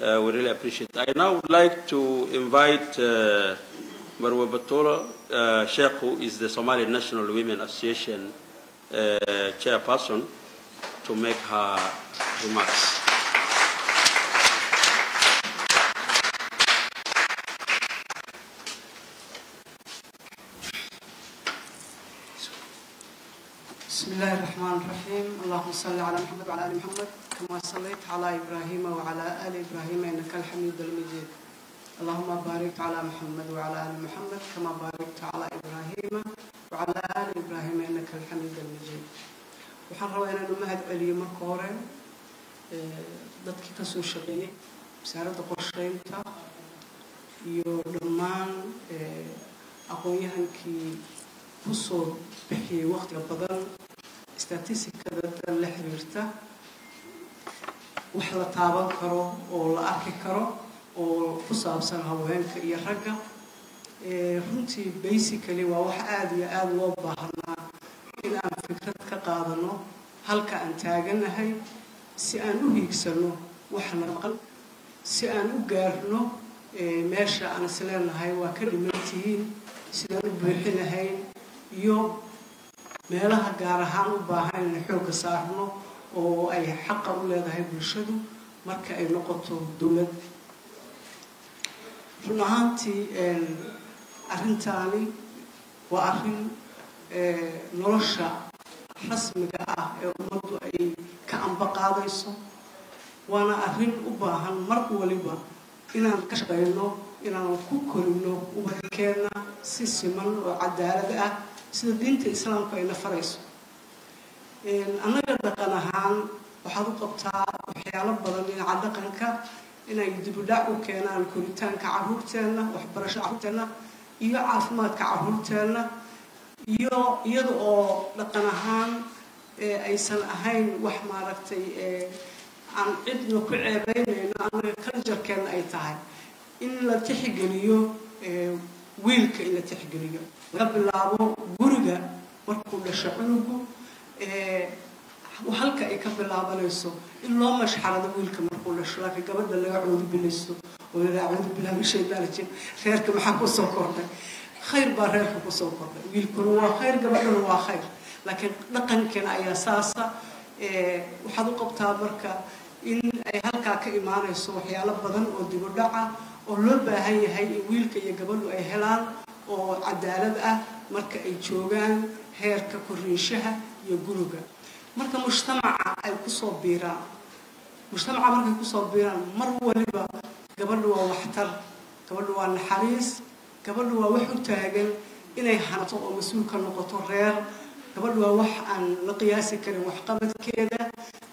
Uh, we really appreciate it. I now would like to invite uh, Marwa Batola uh, Sheikh, who is the Somali National Women Association uh, chairperson, to make her remarks. بسم الله الرحمن الرحيم اللهم صل على محمد وعلى ال محمد كما صليت على ابراهيم وعلى ال ابراهيم انك الحميد المجيد اللهم بارك على محمد وعلى ال محمد كما باركت على ابراهيم وعلى ال ابراهيم انك الحميد المجيد waxaan rabaa inaan u mahad celiyo marka hore dadkii kasoo shaqeeyey wasaaradda qorsheynta iyo dhammaan aqoon-yahankii kusoo bixiyey waqtiga badan statistikada dan la xiriirta. Wax la taaban karo oo la arki karo oo ku saabsan haweenka iyo ragga. Runtii basically waa wax aada iyo aada loo baahnaa in aan fikrad ka qaadano halka aan taaganahay si aan u hiigsano waxa naga maqan si aan u gaarno meesha aan isleenahay waa ka dhiman tihiin sidaan u buuxinahayn iyo meelaha gaar ahaan u baahan inay xoogga saarno oo ay xaqa u leedahay bulshadu marka ay noqoto dowlad. Run ahaantii arrintaani waa arrin nolosha rasmiga ah ee ummaddu ay ka amba qaadayso waana arrin u baahan mar waliba inaan ka shaqayno inaan ku korino ubadkeenna si siman oo cadaalad ah sida diinta islaamku ayna farayso. Annaga dhaqan ahaan waxaad u qabtaa waxyaalo badan dhinaca dhaqanka inay dibudhac u keenaan koritaanka caruurteenna waxbarasho caruurteenna iyo caafimaadka caruurteenna iyo iyada oo dhaqan ahaan aysan ahayn wax maaragtay aan cidna ku ceebeynayno annaga kaljarkeenna ay tahay. In la tixgeliyo wiilka in la tixgeliyo. Laga bilaabo guriga markuu dhasho cunugu halka ay ka bilaabanayso. In loo mashxarado wiilka markuu dhasho laakiin gabadha laga cuudubilayso oo lagaa cuudubilaa mashaydaanajin reerka maxaa ku soo kordhay khayr baa reerka ku soo kordhay wiilkuna waa khayr gabadhuna waa khayr. Laakiin dhaqankeena ayaa saasa waxaad u qabtaa marka in ay halkaa ka imaanayso waxyaalo badan oo dibu dhaca oo loo baahan yahay in wiilka iyo gabadhu ay helaan oo cadaalad ah marka ay joogaan heerka koriinshaha iyo guriga. Marka mujtamaca ay ku soo biiraan. Mujtamaca markay ku soo biiraan mar waliba gabadhu waa waxtar gabadhu waa naxariis gabadhu waa wax u taagan inay hanato oo mas'uul ka noqoto reer gabadhu waa wax aan la qiyaasi karin waxqabadkeeda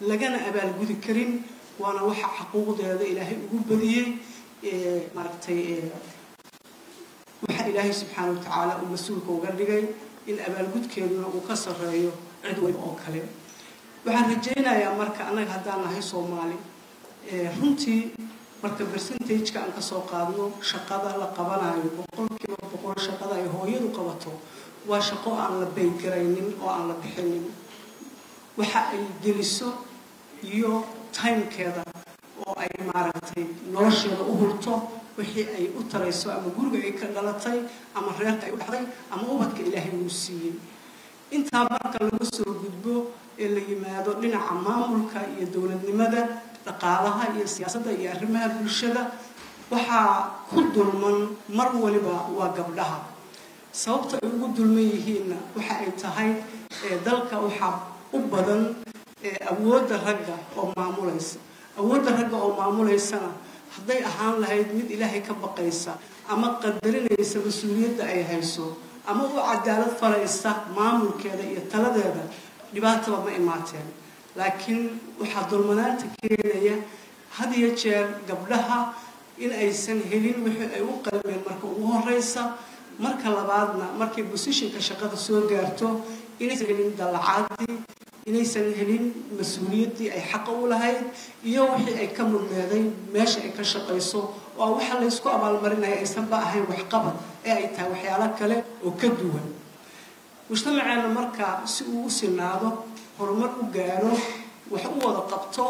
lagana abaalgudi karin waana waxa xaquuqdeeda ilaahay ugu badiyey maaragtay waxa ilaahay subxaana watacaala uu mas'uulka uga dhigay in abaalgudkeeduna uu ka sarreeyo cid waliba oo kale. Waxaan rajaynayaa marka annaga haddaan nahay soomaali runtii marka percentageka aan ka soo qaadno shaqada la qabanayo boqolkiiba boqol shaqada ay hooyadu qabato waa shaqo aan la baygaraynin oo aan la bixinin. Waxa ay geliso iyo timekeeda oo ay maaragtay nolosheeda u hurto wixii ay u tarayso ama guriga ay ka dhalatay ama reerka ay u dhaxday ama ubadka ilaahay uu siiyey. Intaa marka laga soo gudbo ee la yimaado dhinaca maamulka iyo dowladnimada dhaqaalaha iyo siyaasadda iyo arrimaha bulshada waxaa ku dulman mar waliba waa gabdhaha. Sababta ay ugu dulman yihiinna waxa ay tahay dalka waxaa u badan awoodda ragga oo maamulaysa awoodda ragga oo maamulaysana hadday ahaan lahayd mid ilaahay ka baqaysa ama qadarinaysa mas'uuliyadda ay hayso ama u cadaalad faraysa maamulkeeda iyo taladeeda dhibaataba ma imaateen. Laakiin waxaa dulmanaanta keenaya had iyo jeer gabdhaha in aysan helin wixii ay u qalmeen marka ugu horeysa marka labaadna markay bosishinka shaqada soo gaarto inaysan helin dallacaadii inaysan helin mas'uuliyaddii ay xaqa u lahayd iyo wixii ay ka mudneeday meesha ay ka shaqayso oo waxa laysku abaalmarinaya aysanba ahayn waxqabad ee ay tahay waxyaalo kale oo ka duwan. Mujtamaceena marka si uu u sinaado horumar u gaaro wax u wada qabto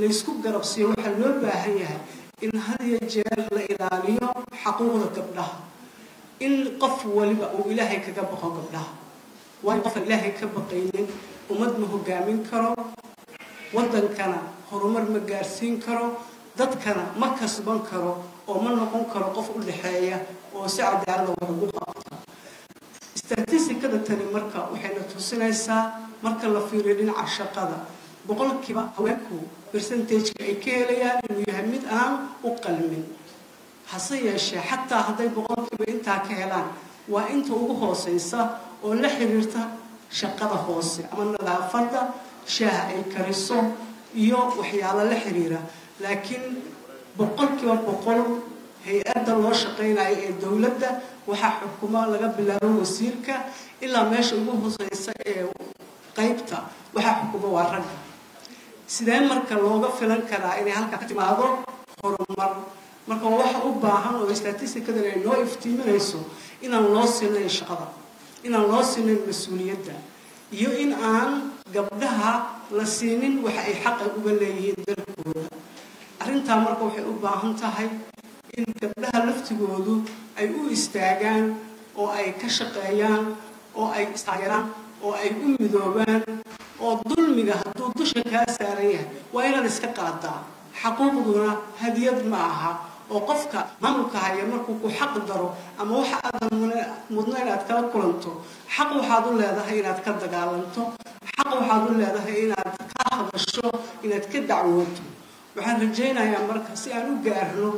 laysku garabsiiyo waxaa loo baahan yahay in had iyo jeer la ilaaliyo xaquuqda gabdhaha. In qof waliba uu ilaahay kaga baqo gabdhaha. Waayo qofka ilaahay ka baqaynin ummad ma hogaamin karo waddankana horumar ma gaarsiin karo dadkana ma kasban karo oo ma noqon karo qof u dhexeeya oo si cadaalada wax ugu qabta. Statistikada tani marka waxayna tusinaysaa marka la fiiriyo dhinaca shaqada. Boqolkiiba haweenku percentageka ay ka helayaan inuu yahay mid aan u qalmin. Hase yeeshee xataa hadday boqolkiiba intaa ka helaan waa inta ugu hooseysa oo la xiriirta shaqada hoose ama nadaafadda shaaha ay kariso iyo waxyaalo la xiriira. Laakiin boqolkiiba boqol hay'adda loo shaqaynayo ee dowladda waxaa xukuma laga bilaabo wasiirka ilaa meesha ugu hooseysa ee qaybta waxaa xukuma waa ragga sidee marka looga filan karaa inay halkaa ka timaado? Horumar. Marka waxa u baahan oo statistikadan ay noo iftiiminayso inaan loo sinayn shaqada inaan loo sinayn mas'uuliyadda iyo in aan gabdhaha la siinin waxa ay xaqa uga leeyihiin dalkooda arrintaa marka waxay u baahan tahay in gabdhaha laftigoodu ay u istaagaan oo ay ka shaqeeyaan oo ay istaageeraan oo ay u midoobaan oo dulmiga hadduu dusha kaa saaran yahay waa inaad iska qaadaa xaquuqduna hadiyad ma aha oo qofka maamulka haya markuu ku xaq daro ama waxa aadan mudno inaad kala kulanto xaq waxaad u leedahay inaad ka dagaalanto xaq waxaad u leedahay inaad ka hadasho inaad ka dacwooto. Waxaan rajaynayaa marka si aan u gaarno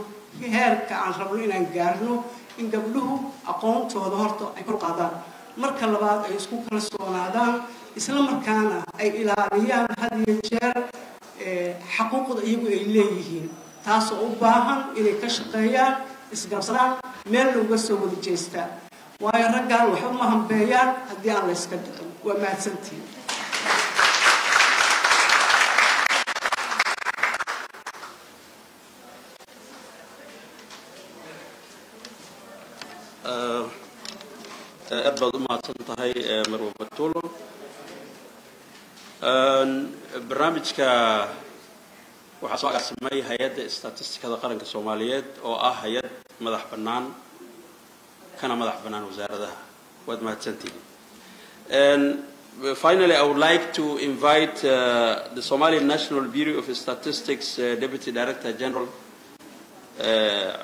heerka aan rabno inaan gaarno in gabdhuhu aqoontooda horta ay kor qaadaan. Marka labaad ay isku kala soonaadaan isla markaana ay ilaaliyaan had iyo jeer xaquuqda iyagu ay leeyihiin taasoo u baahan inay ka shaqeeyaan isgarabsadaan meelna uga soo wada jeestaan waayo raggaan ma hambeeyaan haddii aan la yska dhicin waa mahadsantihin aad baad u mahadsan tahay marwa batulo. Barnaamijka waxaa soo agaasimay hay'adda statistikada qaranka soomaaliyeed oo ah hay'ad madax bannaan kana madax bannaan wasaaradaha. Waad mahadsantihiin Finally, I would like to invite uh, the Somali National Bureau of Statistics uh, Deputy Director General uh,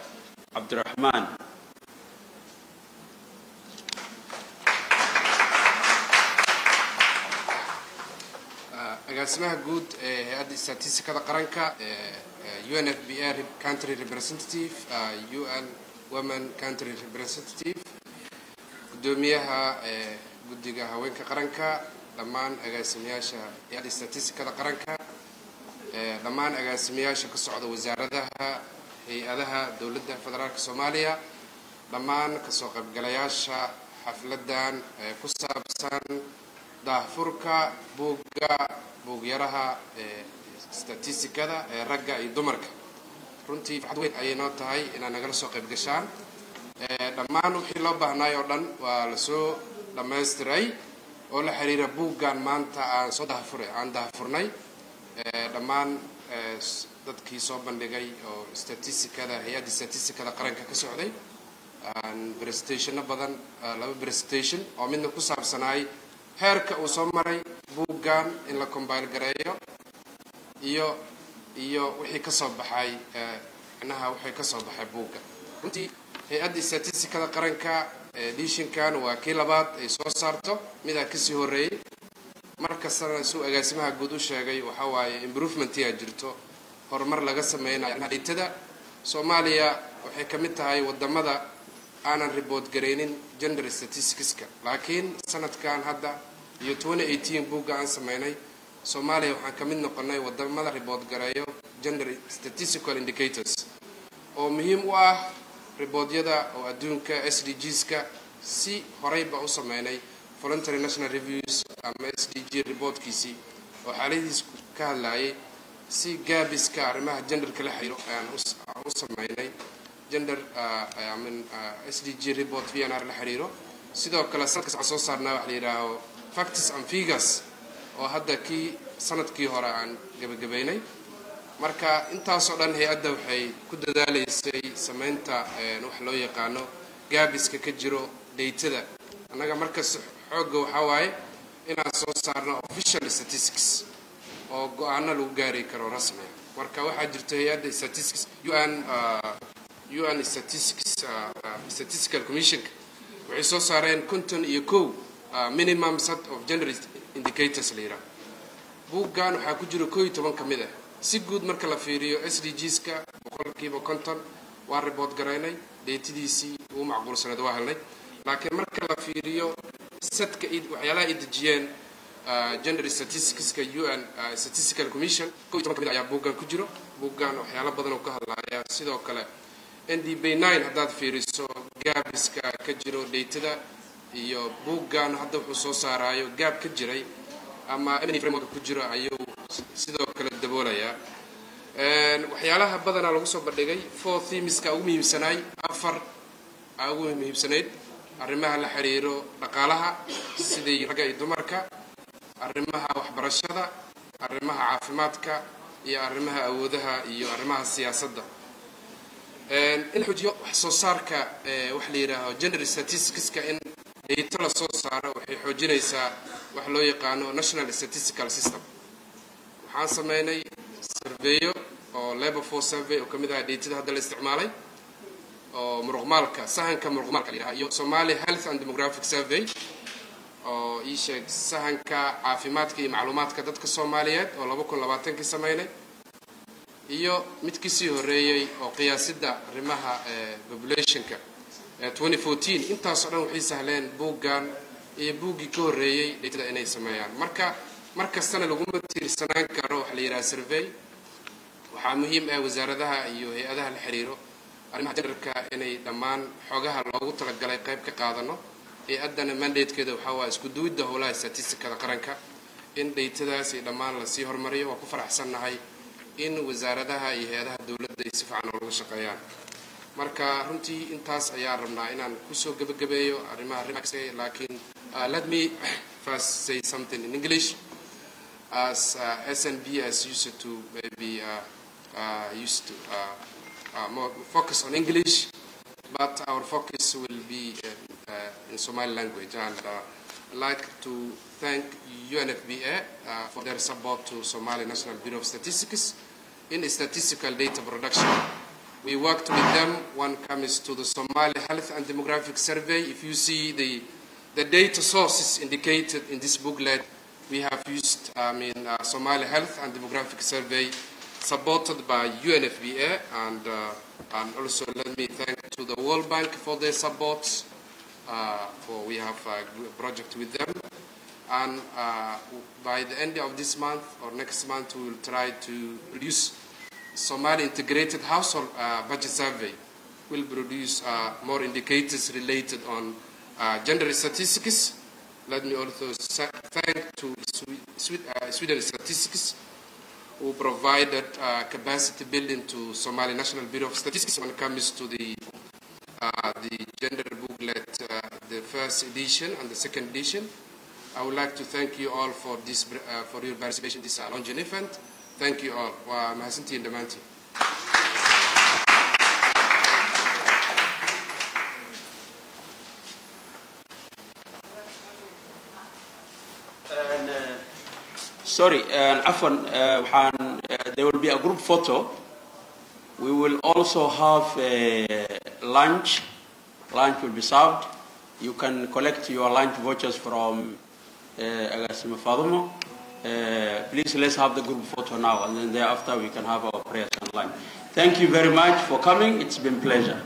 Abdurrahman agaasimaha guud ee hay'adda statistikada qaranka u n f b a country representative u n women country representative gudoomiyaha guddiga haweenka qaranka dhammaan agaasimayaasha hay'adda statistikada qaranka dhammaan agaasimayaasha ka socda wasaaradaha hay'adaha dowladda federaalka soomaaliya dhammaan ka soo qaybgalayaasha xafladan ku saabsan daahfurka buugga buugyaraha statistikada ee ragga iyo dumarka. Runtii farxad weyn ayay noo tahay inaad nagala soo qayb gashaan. Dhammaan wixii loo baahnaay oo dhan waa la soo dhammaystiray oo la xiriira buuggan maanta aan soo dahafura aan dahafurnay dhammaan dadkii soo bandhigay oo statistikada hay'adda statistikada qaranka ka socday. Presentationno badan laba presentation oo midna ku saabsanaay heerka uu soo maray buuggan in la combile gareeyo iyo iyo wixii ka soo baxay micnaha wixii ka soo baxay buugga. Runtii hay'adda statistikada qaranka editionkan waa kii labaad ay soo saarto midaa ka sii horeeyey markastana suu agaasimaha guud u sheegay waxa waaye improvementia jirto. Horumar laga sameynayo soomaaliya waxay ka mid tahay waddamada aanan report garaynin gender statisticska. Laakiin sanadkan hadda iyo buugga aan sameynay soomaaliya waxaan ka mid noqonay waddamada report gareeyo gender statistical indicators. Oo muhiim u ah riboordyada oo adduunka s d gska si horeyba u sameynay voluntary national reviews ama s d g reportkiisii oo xaaladiis ka hadlayay si gaabiska arrimaha genderka la xiriiro ayaan u sameynay gender s d g report v n r la xiriiro sidoo kale sanadkaas waxaan soo saarnaa waxa la yidhaaho factis and figures oo hadda kii sannadkii hore aan gebagabeynay marka intaasoo dhan hay'adda waxay ku dadaalaysay sameynta wax loo yaqaano gaabiska ka jiro daytada. Annaga markas xoogga waxaa waaye inaan soo saarno official statistics oo go'aano lagu gaari karo rasmiga. Marka waxaa jirta hay'adda statistics un un statistics statistical commissionka waxay soo saareen konton iyo kow minimum set of gender indicators la yidhaha buuggan waxaa ku jira koo iyo toban ka mid ah si guud marka la fiiriyo s d gska boqolkiiba konton waa report garaynay deetadiisii uu macquulsaneed waa helnay laakiin marka la fiiriyo sadka waxyaalaha ay dejiyeen gender statisticska un statistical commission. Ko iyo toban ka mid ayaa buuggan ku jiro buuggan waxyaalo badan oo ka hadlaya sidoo kale n d b haddaad fiiriso gaabiska ka jiro daytada iyo buuggan hadda wuxuu soo saaraayo gaab ka jiray ama framework ku jiro ayuu sidoo kale daboolayaa. Waxyaalaha badanaa lagu soo bandhigay four themiska ugu muhiimsanaay afar ugu muhiimsanayd arrimaha la xiriiro dhaqaalaha sidii ragga iyo dumarka arrimaha waxbarashada arrimaha caafimaadka iyo arrimaha awoodaha iyo arrimaha siyaasadda in la xujiyo wax soo saarka waxa la yidhaaho gender statisticska in dayto la soo saaro waxay xoojinaysaa wax loo yaqaano national statistical system. Waxaan sameynay surveyo oo labor force survey oo ka mid aha daytada hadda la isticmaalay oo muruqmaalka sahanka muruqmaalka la yidhaha iyo somali health and demographic survey oo ii sheeg sahanka caafimaadka iyo macluumaadka dadka soomaaliyeed oo laba kun labaatankii sameynay iyo mid ka sii horeeyey oo qiyaasidda arrimaha populationka. Intaasoo dhan waxay sahleen buuggan iyo buuggii ka horreeyey daytada inay sameeyaan. Marka mar kastana laguma tiirsanaan karo waxa la yidhaha survey. Waxaa muhiim ah wasaaradaha iyo hay'adaha la xiriiro arrimaha jenderka inay dhammaan xogaha loogu talagalay qayb ka qaadano. Hay'addana mandatekeeda waxaa waa isku duwidda howlaha statistikada qaranka. In daytadaas iyo dhammaan la sii horumariyo waa ku faraxsannahay in wasaaradaha iyo hay-adaha dowladda ay si fiican ooga shaqeeyaan marka runtii intaas ayaan rabnaa inaan kusoo gebagabeeyo laakiin let me first say something in English as uh, SNB as used to maybe uh, uh, used to uh, uh, more focus on English but our focus will be in, uh, in Somali language and uh, like to thank UNFBA uh, for their support to Somali National Bureau of Statistics in statistical data production. We worked with them when it comes to the Somali Health and Demographic Survey. If you see the, the data sources indicated in this booklet, we have used, I mean, uh, Somali Health and Demographic Survey supported by UNFPA and, uh, and also let me thank to the World Bank for their support. Uh, for we have a project with them, and uh, by the end of this month or next month we will try to produce Somali integrated household uh, budget survey. We will produce more indicators related on gender statistics. Let me also thank to Swe- Swe- Sweden Statistics who provided uh, capacity building to Somali National Bureau of Statistics when it comes to the the gender booklet, uh, the first edition and the second edition. I would like to thank you all for this uh, for your participation this launching event. Thank you all. Waa mahadsantihiin dhammaantiin. Uh, sorry, Afwan, waxaan, there will be a group photo. We will also have uh, lunch. Lunch will be served. You can collect your lunch vouchers from uh, Agasima Fadumo. Uh, please let's have the group photo now, and then thereafter we can have our prayers and lunch. Thank you very much for coming. It's been pleasure.